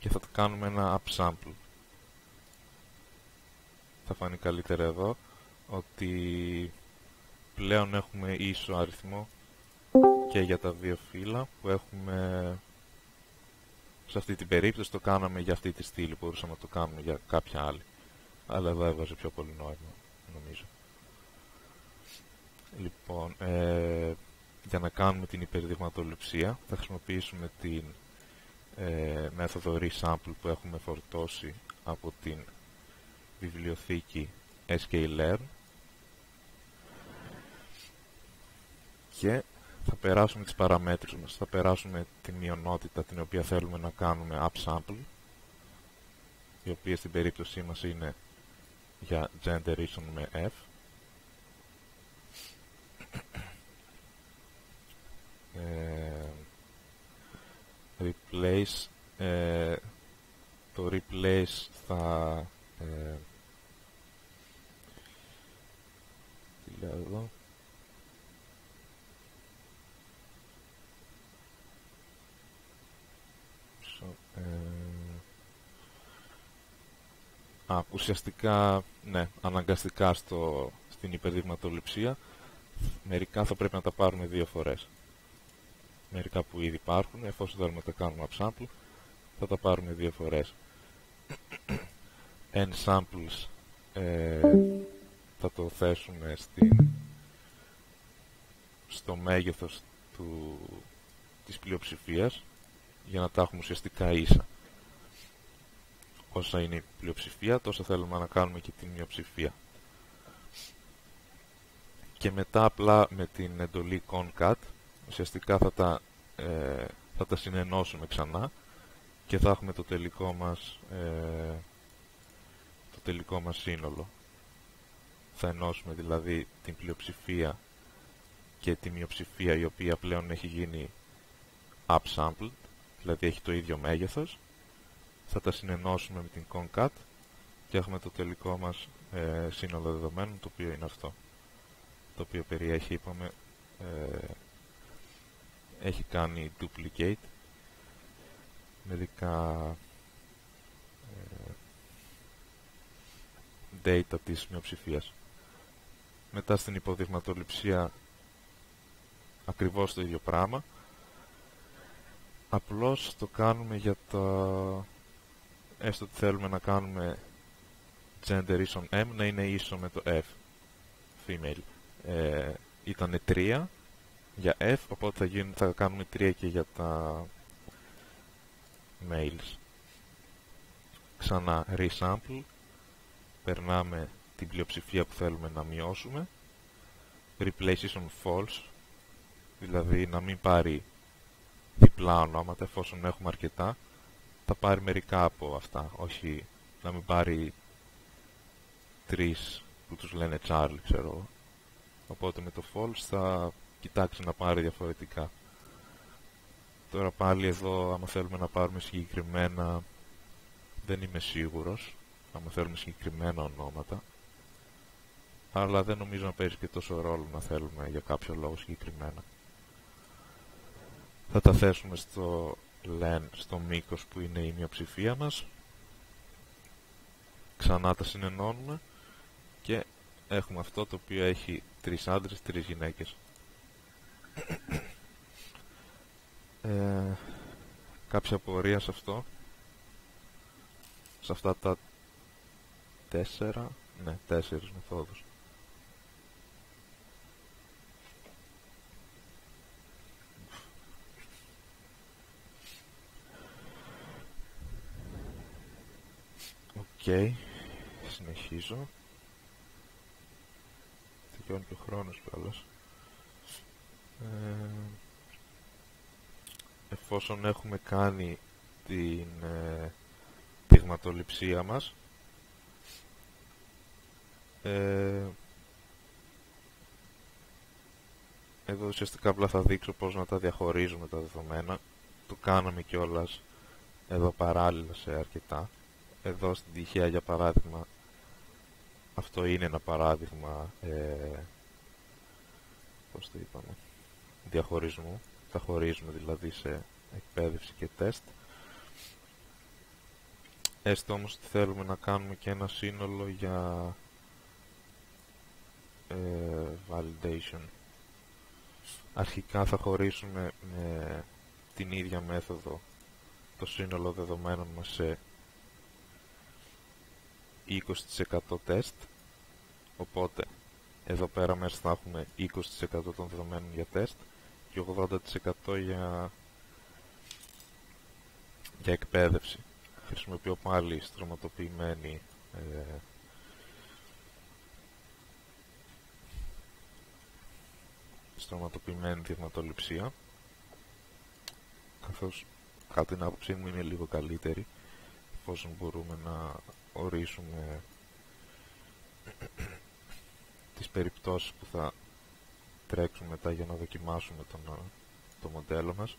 και θα κάνουμε ένα upsample. Θα φανεί καλύτερα εδώ ότι πλέον έχουμε ίσο αριθμό και για τα δύο φύλλα που έχουμε σε αυτή την περίπτωση το κάναμε για αυτή τη στήλη, μπορούσαμε να το κάνουμε για κάποια άλλη. Αλλά εδώ έβαζε πιο πολύ νόημα, νομίζω. Λοιπόν, ε, για να κάνουμε την υπερδειγματοληψία θα χρησιμοποιήσουμε την ε, μέθοδο resample που έχουμε φορτώσει από την βιβλιοθήκη sklearn και θα περάσουμε τις παραμέτρους μας. Θα περάσουμε τη μειονότητα την οποία θέλουμε να κάνουμε upsample η οποία στην περίπτωσή μας είναι για genderation με F ε, replace ε, το replace θα ε, τι λέω εδώ ε, α, ουσιαστικά, ναι, αναγκαστικά στο, στην υπερδειγματοληψία. Μερικά θα πρέπει να τα πάρουμε δύο φορές. Μερικά που ήδη υπάρχουν, εφόσον θέλουμε να τα κάνουμε upsample, θα τα πάρουμε δύο φορές. N samples ε, θα το θέσουμε στην, στο μέγεθος του, της πλειοψηφίας για να τα έχουμε ουσιαστικά ίσα. Όσα είναι η πλειοψηφία, τόσο θέλουμε να κάνουμε και την μειοψηφία. Και μετά απλά με την εντολή concat ουσιαστικά θα τα, ε, θα τα συνενώσουμε ξανά και θα έχουμε το τελικό μας, ε, το τελικό μας σύνολο. Θα ενώσουμε δηλαδή την πλειοψηφία και τη μειοψηφία η οποία πλέον έχει γίνει upsampled, δηλαδή έχει το ίδιο μέγεθος. Θα τα συνενώσουμε με την concat και έχουμε το τελικό μας ε, σύνολο δεδομένων, το οποίο είναι αυτό. Το οποίο περιέχει, είπαμε, ε, έχει κάνει duplicate μερικά ε, data της μειοψηφίας. Μετά στην υποδειγματοληψία ακριβώς το ίδιο πράγμα. Απλώς το κάνουμε για το... έστω ότι θέλουμε να κάνουμε gender ίσον M να είναι ίσο με το F female. Ε, ήταν 3 για F, οπότε θα, γίνει, θα κάνουμε 3 και για τα mails. Ξανά resample, περνάμε την πλειοψηφία που θέλουμε να μειώσουμε. Replaces on false, δηλαδή να μην πάρει διπλά ονόματα εφόσον έχουμε αρκετά. Θα πάρει μερικά από αυτά, όχι να μην πάρει τρεις που τους λένε Charlie, ξέρω Οπότε με το false θα κοιτάξει να πάρει διαφορετικά. Τώρα πάλι εδώ, άμα θέλουμε να πάρουμε συγκεκριμένα, δεν είμαι σίγουρος, άμα θέλουμε συγκεκριμένα ονόματα. Αλλά δεν νομίζω να παίζει και τόσο ρόλο να θέλουμε για κάποιο λόγο συγκεκριμένα. Θα τα θέσουμε στο len, στο μήκος που είναι η μειοψηφία μας. Ξανά τα συνενώνουμε και έχουμε αυτό το οποίο έχει τρεις άντρες, τρεις γυναίκες. Ε, κάποια απορία σε αυτό. Σε αυτά τα τέσσερα, ναι, τέσσερις μεθόδους. Οκ, συνεχίζω. Τελειώνει και ο χρόνος κιόλας. Ε, εφόσον έχουμε κάνει την ε, δειγματοληψία μας ε, εδώ ουσιαστικά απλά θα δείξω πώς να τα διαχωρίζουμε τα δεδομένα. Το κάναμε κιόλας εδώ παράλληλα σε αρκετά εδώ στην τυχαία για παράδειγμα αυτό είναι ένα παράδειγμα ε, πώς το είπαμε, διαχωρισμού. Θα χωρίζουμε δηλαδή σε εκπαίδευση και τεστ. Έστω όμως ότι θέλουμε να κάνουμε και ένα σύνολο για ε, validation. Αρχικά θα χωρίσουμε με την ίδια μέθοδο το σύνολο δεδομένων μας σε 20% τεστ. Οπότε εδώ πέρα μέσα θα έχουμε 20% των δεδομένων για τεστ και 80% για, για εκπαίδευση. Χρησιμοποιώ πάλι στρωματοποιημένη ε, στρωματοποιημένη δειγματοληψία καθώς κάτι την άποψή μου είναι λίγο καλύτερη εφόσον μπορούμε να ορίσουμε τις περιπτώσεις που θα τρέξουμε μετά για να δοκιμάσουμε τον, το μοντέλο μας.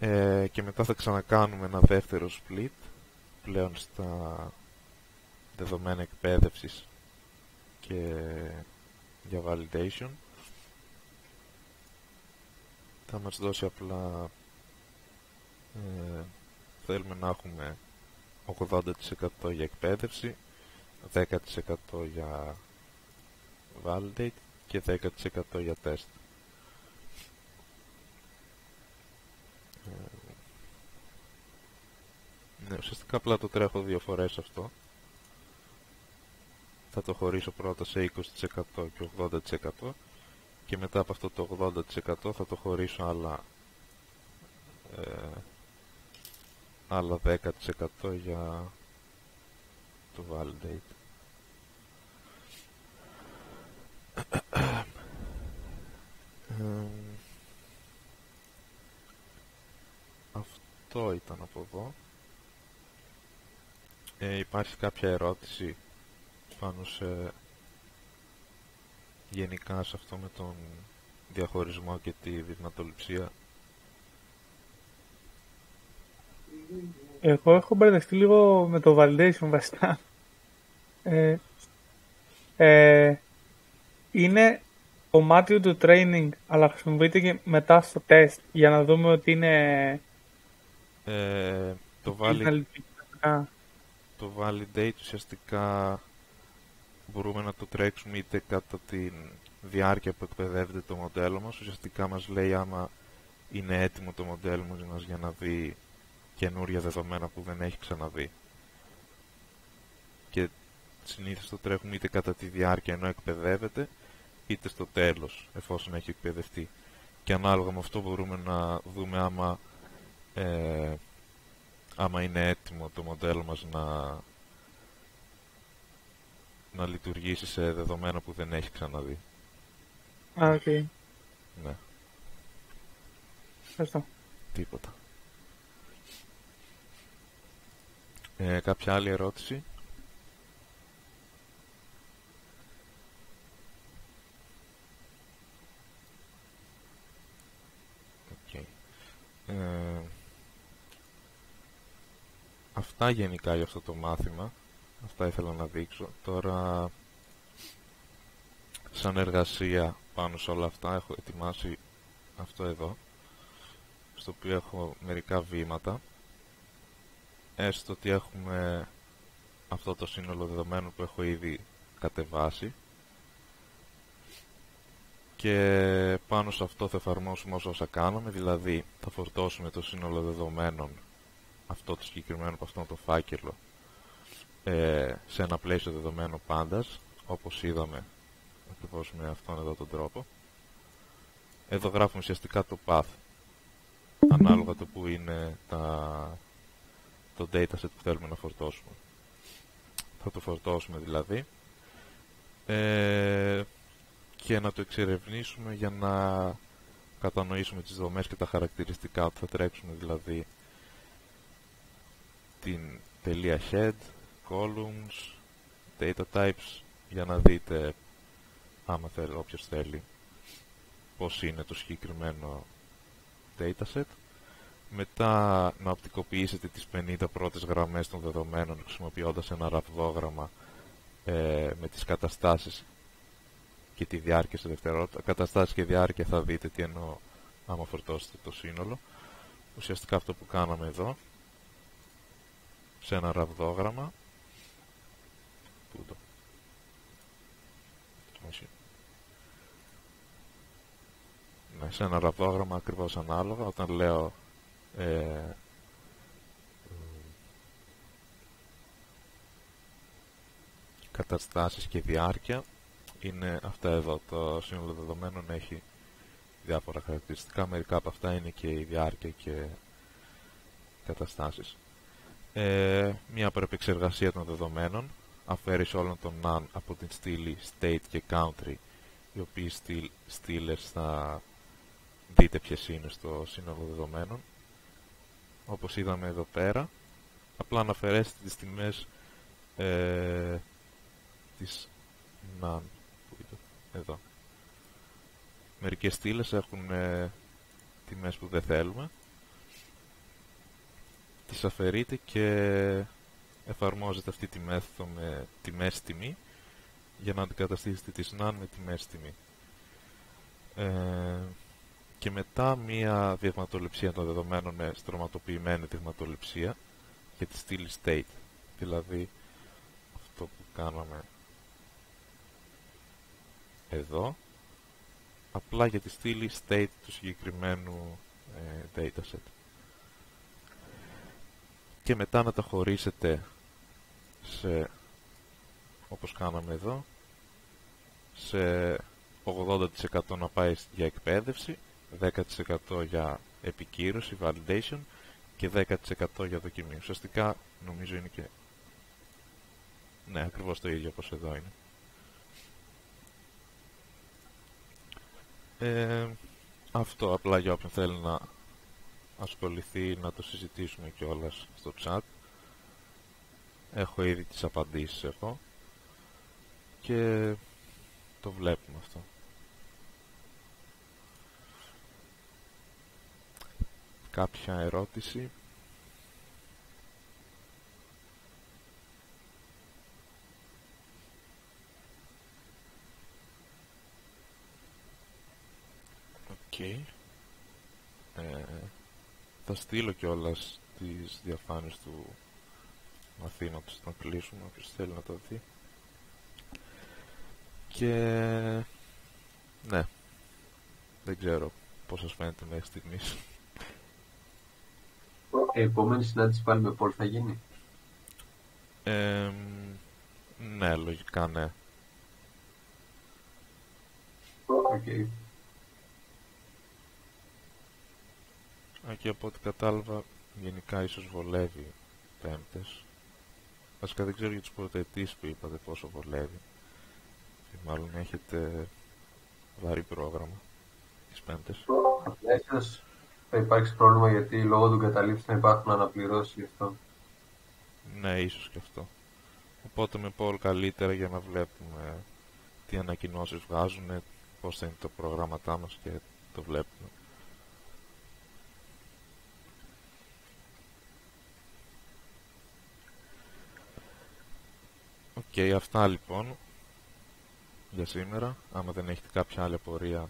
Ε, και μετά θα ξανακάνουμε ένα δεύτερο split πλέον στα δεδομένα εκπαίδευσης και για validation. Θα μας δώσει απλά ε, θέλουμε να έχουμε 80% για εκπαίδευση, 10% για validate και 10% για test. Ε, ναι, ουσιαστικά απλά το τρέχω δύο φορές αυτό. Θα το χωρίσω πρώτα σε 20% και 80% και μετά από αυτό το 80% θα το χωρίσω άλλα ε, άλλα 10% για το validate. αυτό ήταν από εδώ. Ε, υπάρχει κάποια ερώτηση πάνω σε γενικά σε αυτό με τον διαχωρισμό και τη δειγματοληψία; Εγώ έχω μπερδευτεί λίγο με το validation βασικά. Ε, ε, είναι κομμάτι του training, αλλά χρησιμοποιείται και μετά στο test για να δούμε ότι είναι... Ε, το, valid... το validate ουσιαστικά μπορούμε να το τρέξουμε είτε κατά τη διάρκεια που εκπαιδεύεται το μοντέλο μας. Ουσιαστικά μας λέει άμα είναι έτοιμο το μοντέλο μας για να δει καινούρια δεδομένα που δεν έχει ξαναδεί. Και συνήθως το τρέχουμε είτε κατά τη διάρκεια ενώ εκπαιδεύεται, είτε στο τέλος, εφόσον έχει εκπαιδευτεί. Και ανάλογα με αυτό μπορούμε να δούμε άμα, ε, άμα είναι έτοιμο το μοντέλο μας να, να λειτουργήσει σε δεδομένα που δεν έχει ξαναδεί. Α, οκ. Ναι, Ευχαριστώ. τίποτα. Ε, κάποια άλλη ερώτηση; Οκ. Ε, αυτά γενικά για αυτό το μάθημα. Αυτά ήθελα να δείξω. Τώρα, σαν εργασία πάνω σε όλα αυτά, έχω ετοιμάσει αυτό εδώ, στο οποίο έχω μερικά βήματα. Έστω ότι έχουμε αυτό το σύνολο δεδομένων που έχω ήδη κατεβάσει και πάνω σε αυτό θα εφαρμόσουμε όσα όσα κάναμε, δηλαδή θα φορτώσουμε το σύνολο δεδομένων αυτό το συγκεκριμένο από αυτό το φάκελο ε, σε ένα πλαίσιο δεδομένο πάντας, όπως είδαμε ακριβώς με αυτόν εδώ τον τρόπο. Εδώ γράφουμε ουσιαστικά το path, ανάλογα το που είναι τα, το dataset που θέλουμε να φορτώσουμε. Θα το φορτώσουμε δηλαδή ε, και να το εξερευνήσουμε για να κατανοήσουμε τις δομές και τα χαρακτηριστικά που θα τρέξουμε δηλαδή την τελεία head, columns, data types για να δείτε άμα θέλει, όποιος θέλει πώς είναι το συγκεκριμένο dataset μετά να οπτικοποιήσετε τις 50 πρώτες γραμμές των δεδομένων χρησιμοποιώντας ένα ραβδόγραμμα ε, με τις καταστάσεις και τη διάρκεια σε δευτερότητα. Καταστάσεις και διάρκεια θα δείτε τι εννοώ άμα φορτώσετε το σύνολο. Ουσιαστικά αυτό που κάναμε εδώ σε ένα ραβδόγραμμα Πού το Όχι. Ναι, σε ένα ραβδόγραμμα ακριβώς ανάλογα όταν λέω ε, καταστάσεις και διάρκεια είναι αυτά εδώ. Το σύνολο δεδομένων έχει διάφορα χαρακτηριστικά. Μερικά από αυτά είναι και η διάρκεια και καταστάσεις. Ε, μία προεπεξεργασία των δεδομένων αφαίρεση όλων των none από την στήλη state και country οι οποίοι στήλ, στήλες θα δείτε ποιες είναι στο σύνολο δεδομένων όπως είδαμε εδώ πέρα. Απλά να αφαιρέσετε τις τιμές ε, της none εδώ. Μερικές στήλες έχουν ε, τιμές που δεν θέλουμε. Τις αφαιρείτε και εφαρμόζετε αυτή τη μέθοδο με τιμές τιμή για να αντικαταστήσετε τη none με τιμές τιμή. Ε, και μετά μία διευματοληψία των δεδομένων με στρωματοποιημένη διευματοληψία για τη στήλη state. Δηλαδή αυτό που κάναμε εδώ απλά για τη στήλη state του συγκεκριμένου ε, dataset. Και μετά να τα χωρίσετε σε, όπως κάναμε εδώ, σε 80% να πάει για εκπαίδευση, 10% για επικύρωση, validation και 10% για δοκιμή. Ουσιαστικά νομίζω είναι και... Ναι, ακριβώς το ίδιο όπως εδώ είναι. Ε, αυτό απλά για όποιον θέλει να ασχοληθεί να το συζητήσουμε κιόλας στο chat. Έχω ήδη τις απαντήσεις έχω και το βλέπουμε αυτό. Κάποια ερώτηση. Οκ. Ε, θα στείλω κιόλας τις διαφάνειες του μαθήματος να κλείσουμε όποιος θέλει να το δει και ναι δεν ξέρω πώς σας φαίνεται μέχρι στιγμής Η επόμενη συνάντηση πάλι με Πολ θα γίνει; Ε, ναι λογικά ναι okay. και από ό,τι κατάλαβα γενικά ίσως βολεύει πέμπτες Βασικά δεν ξέρω για τους πρωτοετής που είπατε πόσο βολεύει. Και μάλλον έχετε βαρύ πρόγραμμα τις πέμπτες. Ίσως θα υπάρξει πρόβλημα γιατί λόγω του καταλήψεων υπάρχουν αναπληρώσεις γι' αυτό. Ναι, ίσως και αυτό. Οπότε με Paul καλύτερα για να βλέπουμε τι ανακοινώσεις βγάζουν, πώς θα είναι το προγράμματά μας και το βλέπουμε. Οκ, αυτά λοιπόν για σήμερα. Άμα δεν έχετε κάποια άλλη απορία